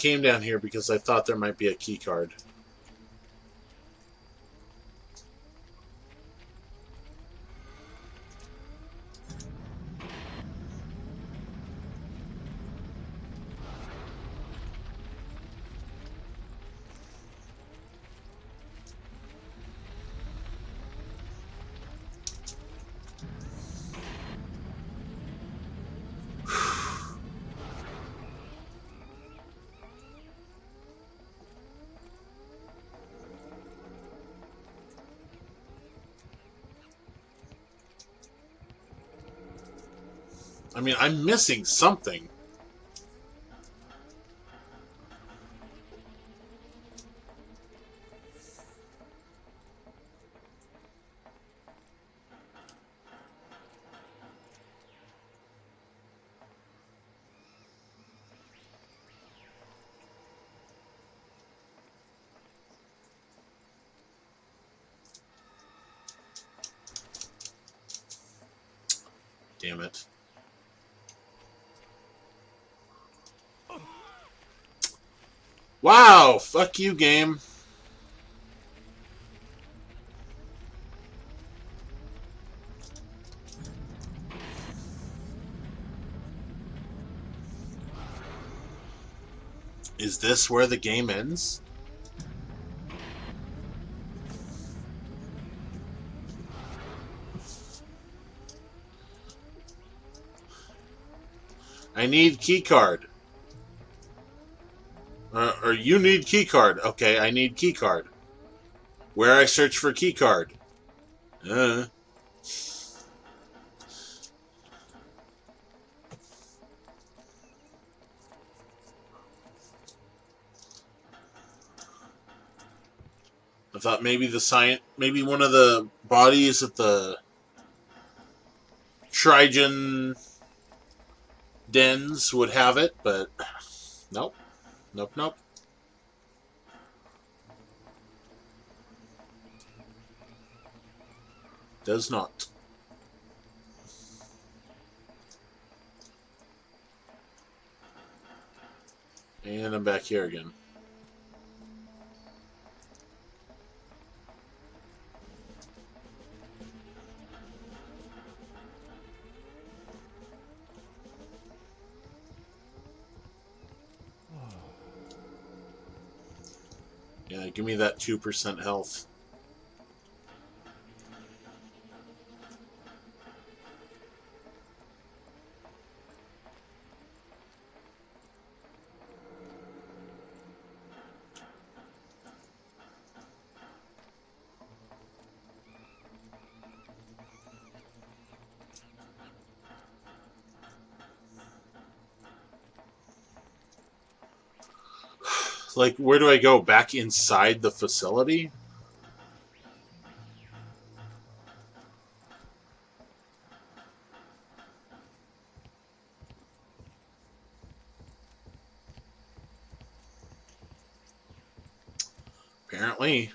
Came down here because I thought there might be a key card. I mean, I'm missing something. Damn it. Wow, fuck you, game. Is this where the game ends? I need keycard. Or you need keycard. Okay, I need keycard. Where I search for keycard. Uh. I thought maybe the science, maybe one of the bodies at the Trigen dens would have it, but nope. Nope, nope. Does not. And I'm back here again. Yeah, give me that 2% health. Like, where do I go? Back inside the facility? Apparently.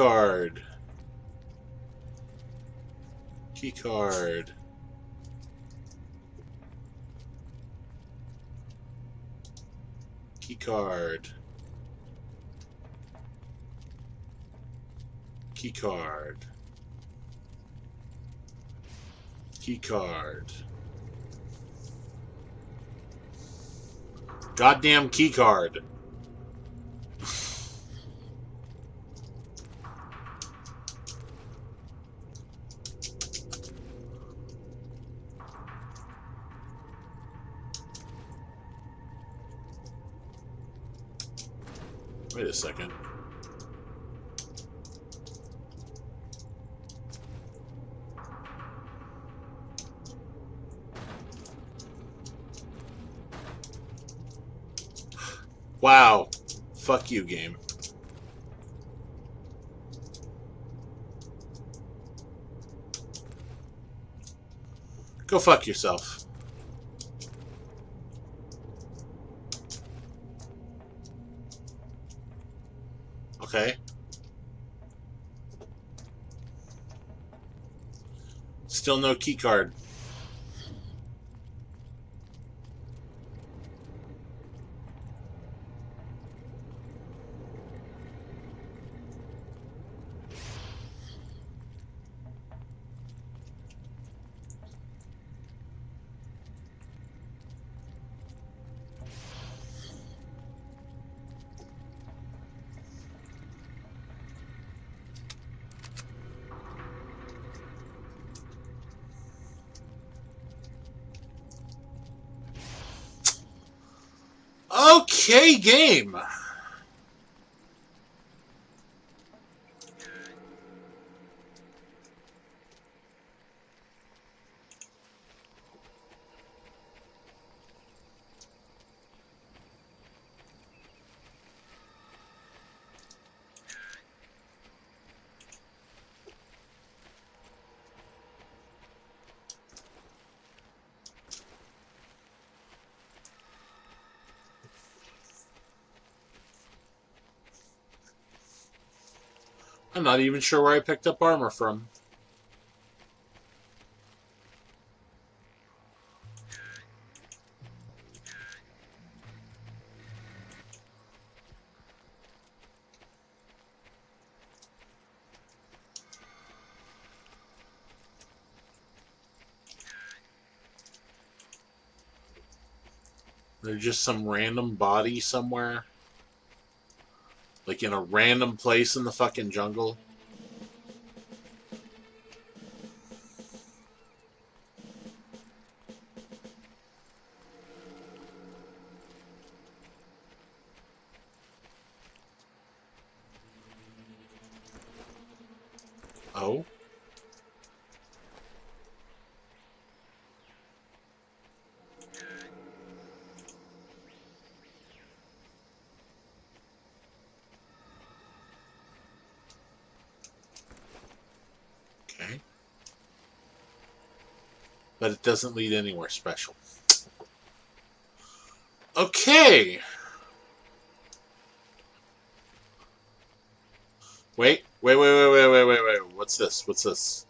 Key card. Key card. Key card. Key card. Key card. Goddamn key a second. Wow. Fuck you, game. Go fuck yourself. Okay. Still no key card. Game. I'm not even sure where I picked up armor from. There's just some random body somewhere. Like in a random place in the fucking jungle. Oh. Okay. But it doesn't lead anywhere special. Okay. Wait, wait, wait, wait, wait, wait, wait, wait. What's this? What's this?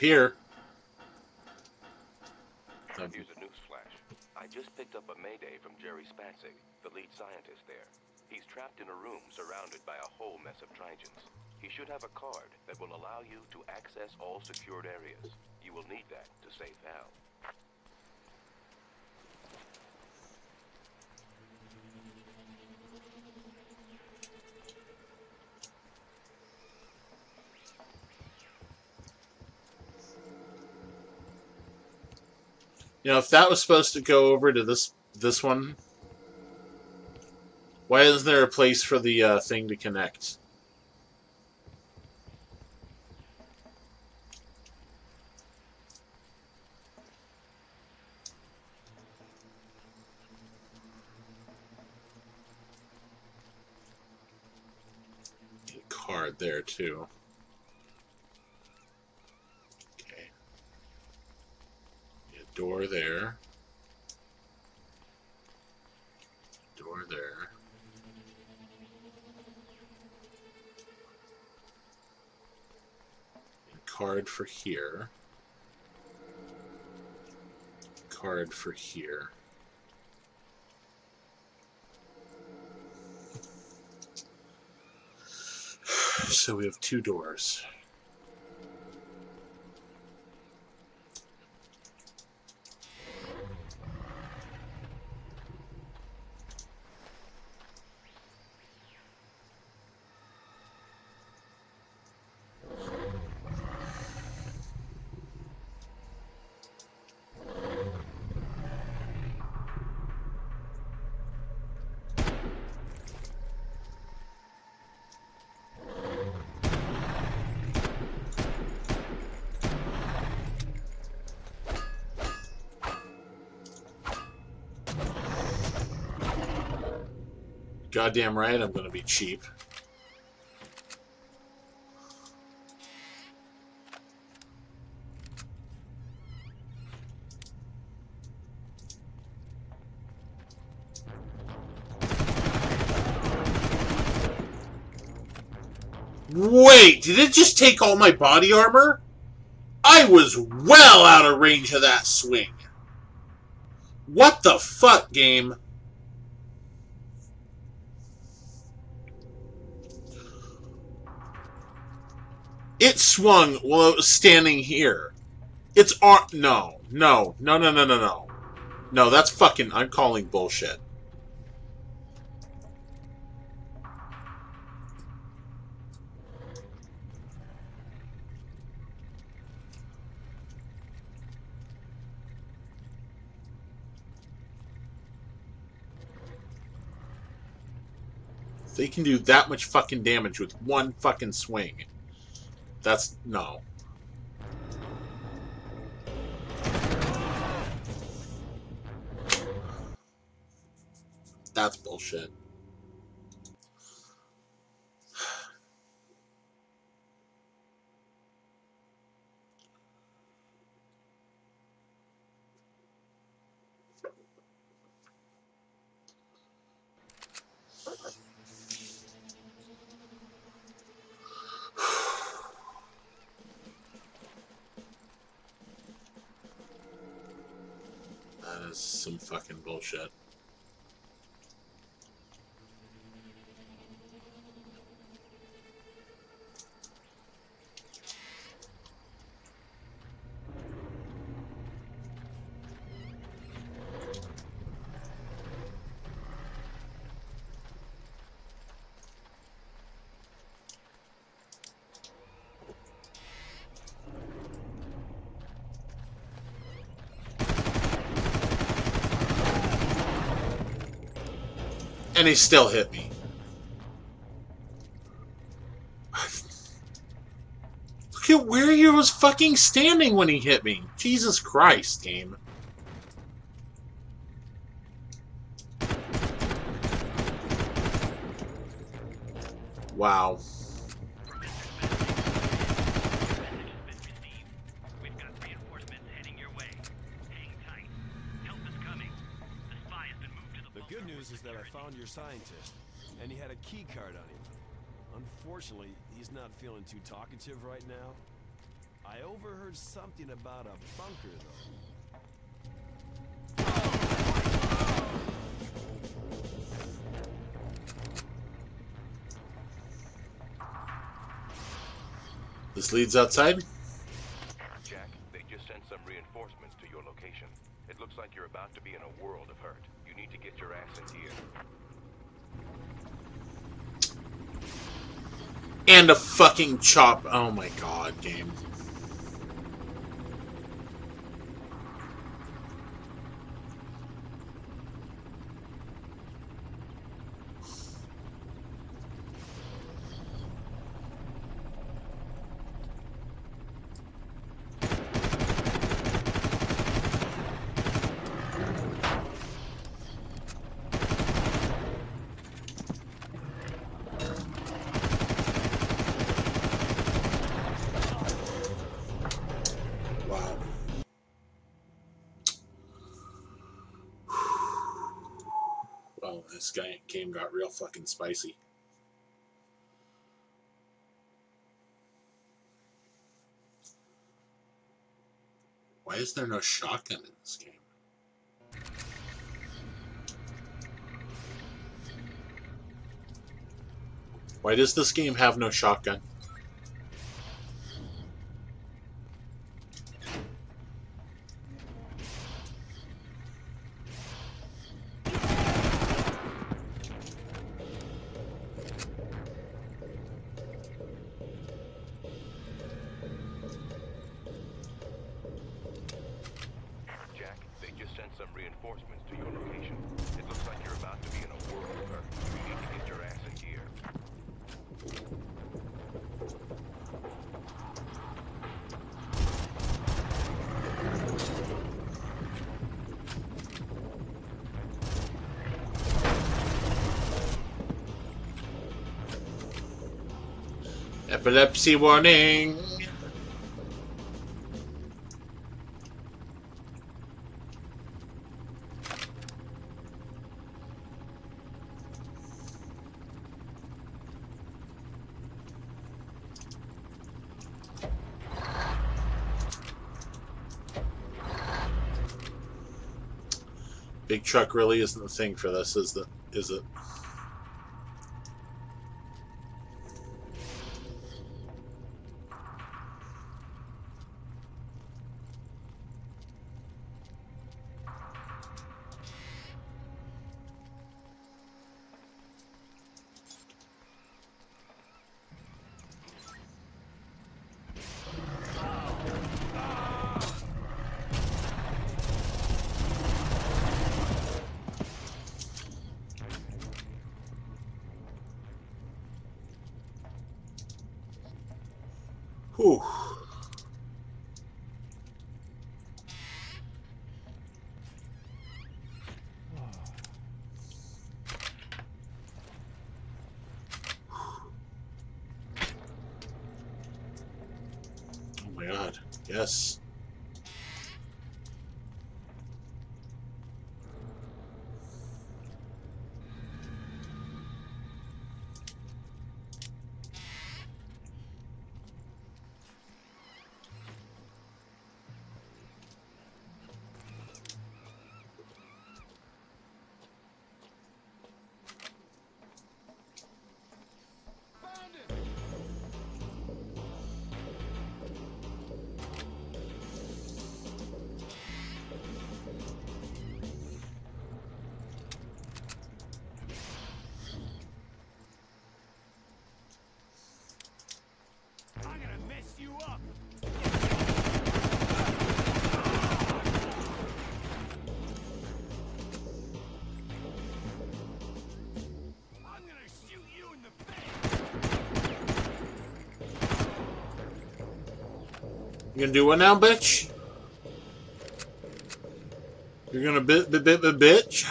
Here. Here's a newsflash. I just picked up a mayday from Jerry Spatzig, the lead scientist there. He's trapped in a room surrounded by a whole mess of Trigens. He should have a card that will allow you to access all secured areas. You will need that to save Val. You know, if that was supposed to go over to this this one, why isn't there a place for the uh, thing to connect? Card there too. Okay. Need a door there. Door there. And card for here. Card for here. So we have two doors. Goddamn right, I'm gonna be cheap. Wait, did it just take all my body armor? I was well out of range of that swing. What the fuck, game? It swung while it was standing here. It's ar- no. no, no, no, no, no, no. No, that's fucking. I'm calling bullshit. They can do that much fucking damage with one fucking swing. That's no. That's bullshit. Some fucking bullshit. And he still hit me. Look at where he was fucking standing when he hit me. Jesus Christ, game. Wow. Too right now. I overheard something about a bunker, though. This leads outside? Jack, they just sent some reinforcements to your location. It looks like you're about to be in a world of hurt. You need to get your ass in here. And a fucking chop. Oh my god, game. Wow. Well, this guy game got real fucking spicy. Why is there no shotgun in this game? Why does this game have no shotgun? Epilepsy warning! Big truck really isn't the thing for this, is it? You gonna do what now, bitch? You're gonna bit bit bit bit bitch?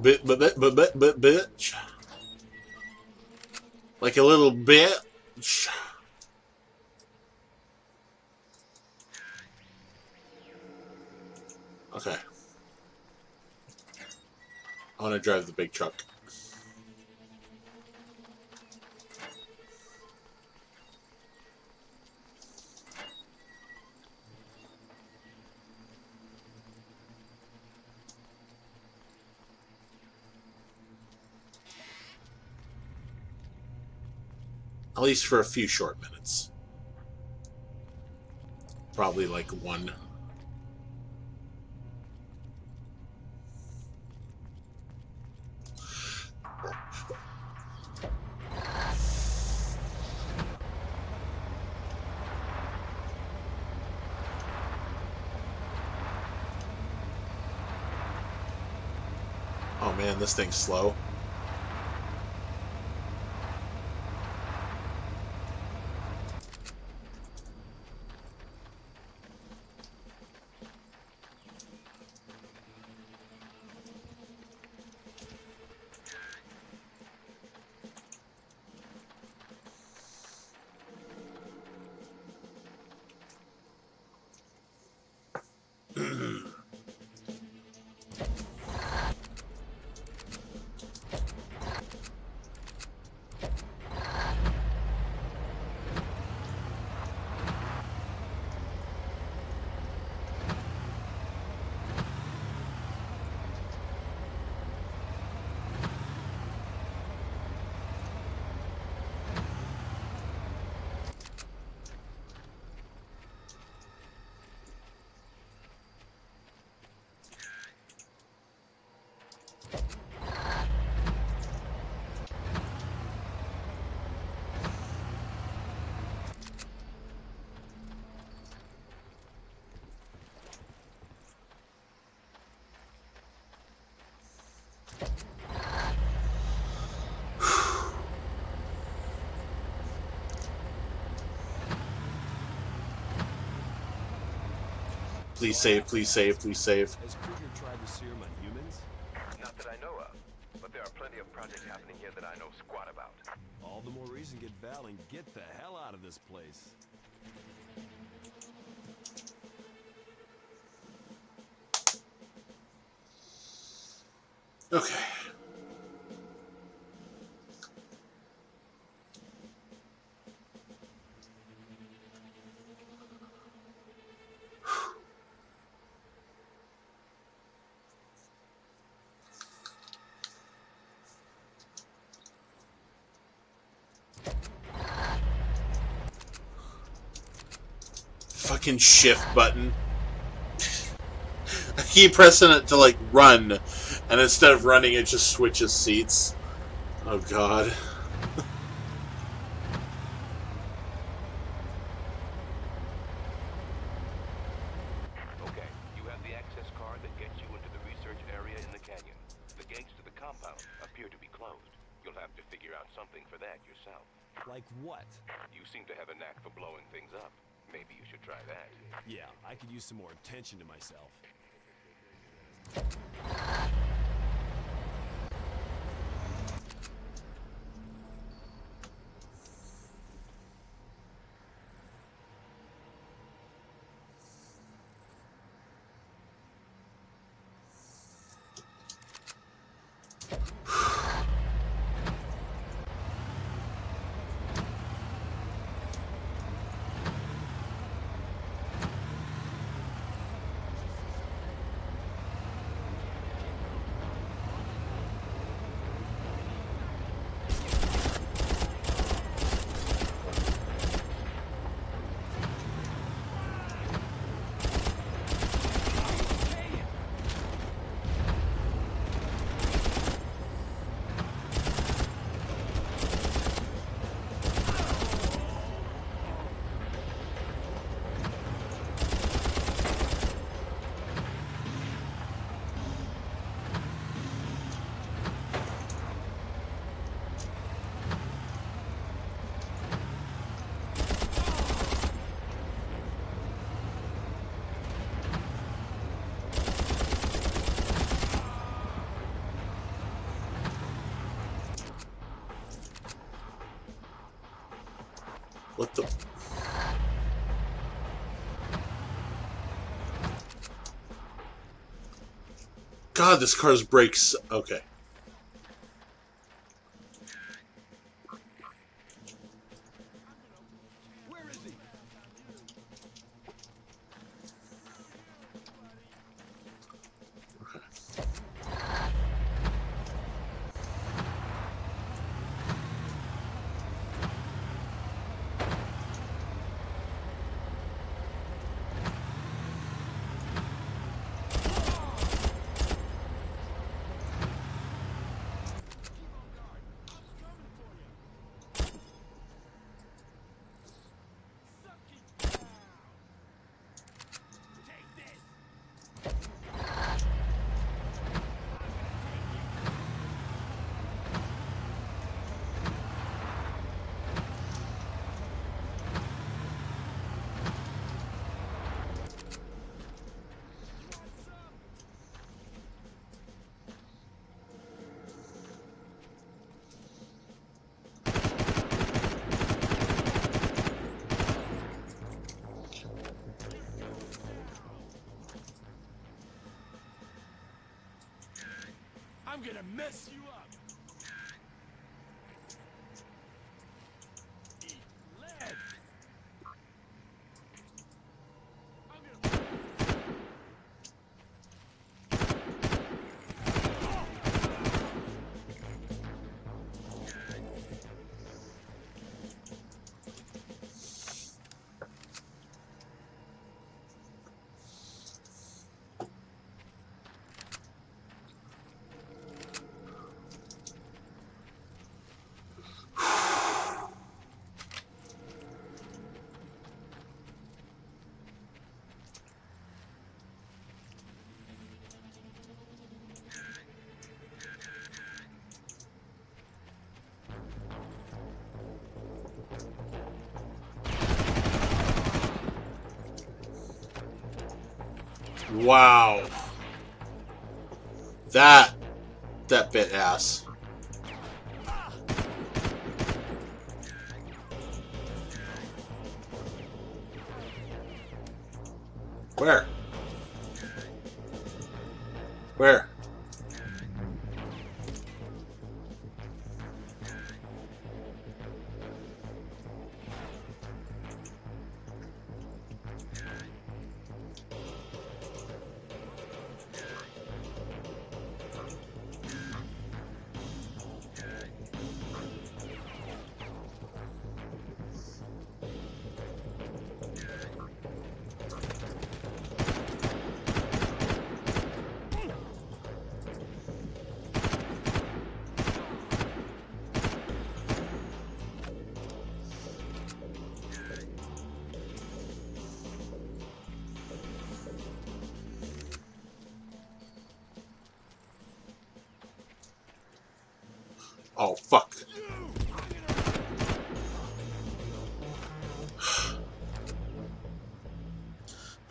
Bit bit bit bit bit bit bitch. Like a little bitch. Okay. I want to drive the big truck. At least for a few short minutes. Probably like one. This thing's slow. Please save, please save, please save. Has Krieger tried the serum on humans? Not that I know of, but there are plenty of projects happening here that I know squat about. All the more reason get Val and get the hell out of this place. Okay. Fucking shift button. I keep pressing it to like run, and instead of running, it just switches seats. Oh god. this car's brakes. Okay. mess you. Wow. That that bit ass.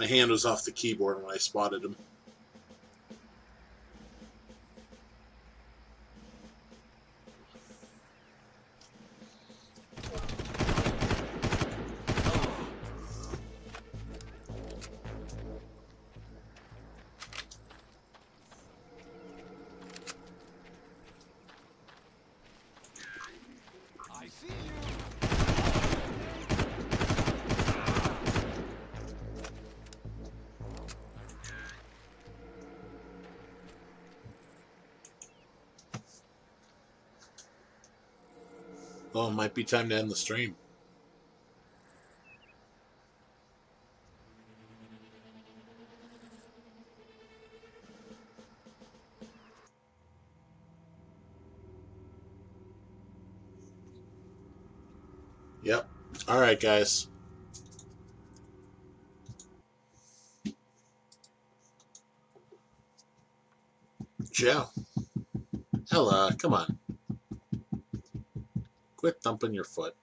Hand was off the keyboard when I spotted him. Be time to end the stream. Yep. All right, guys. Joe. Ella, come on. Quit thumping your foot.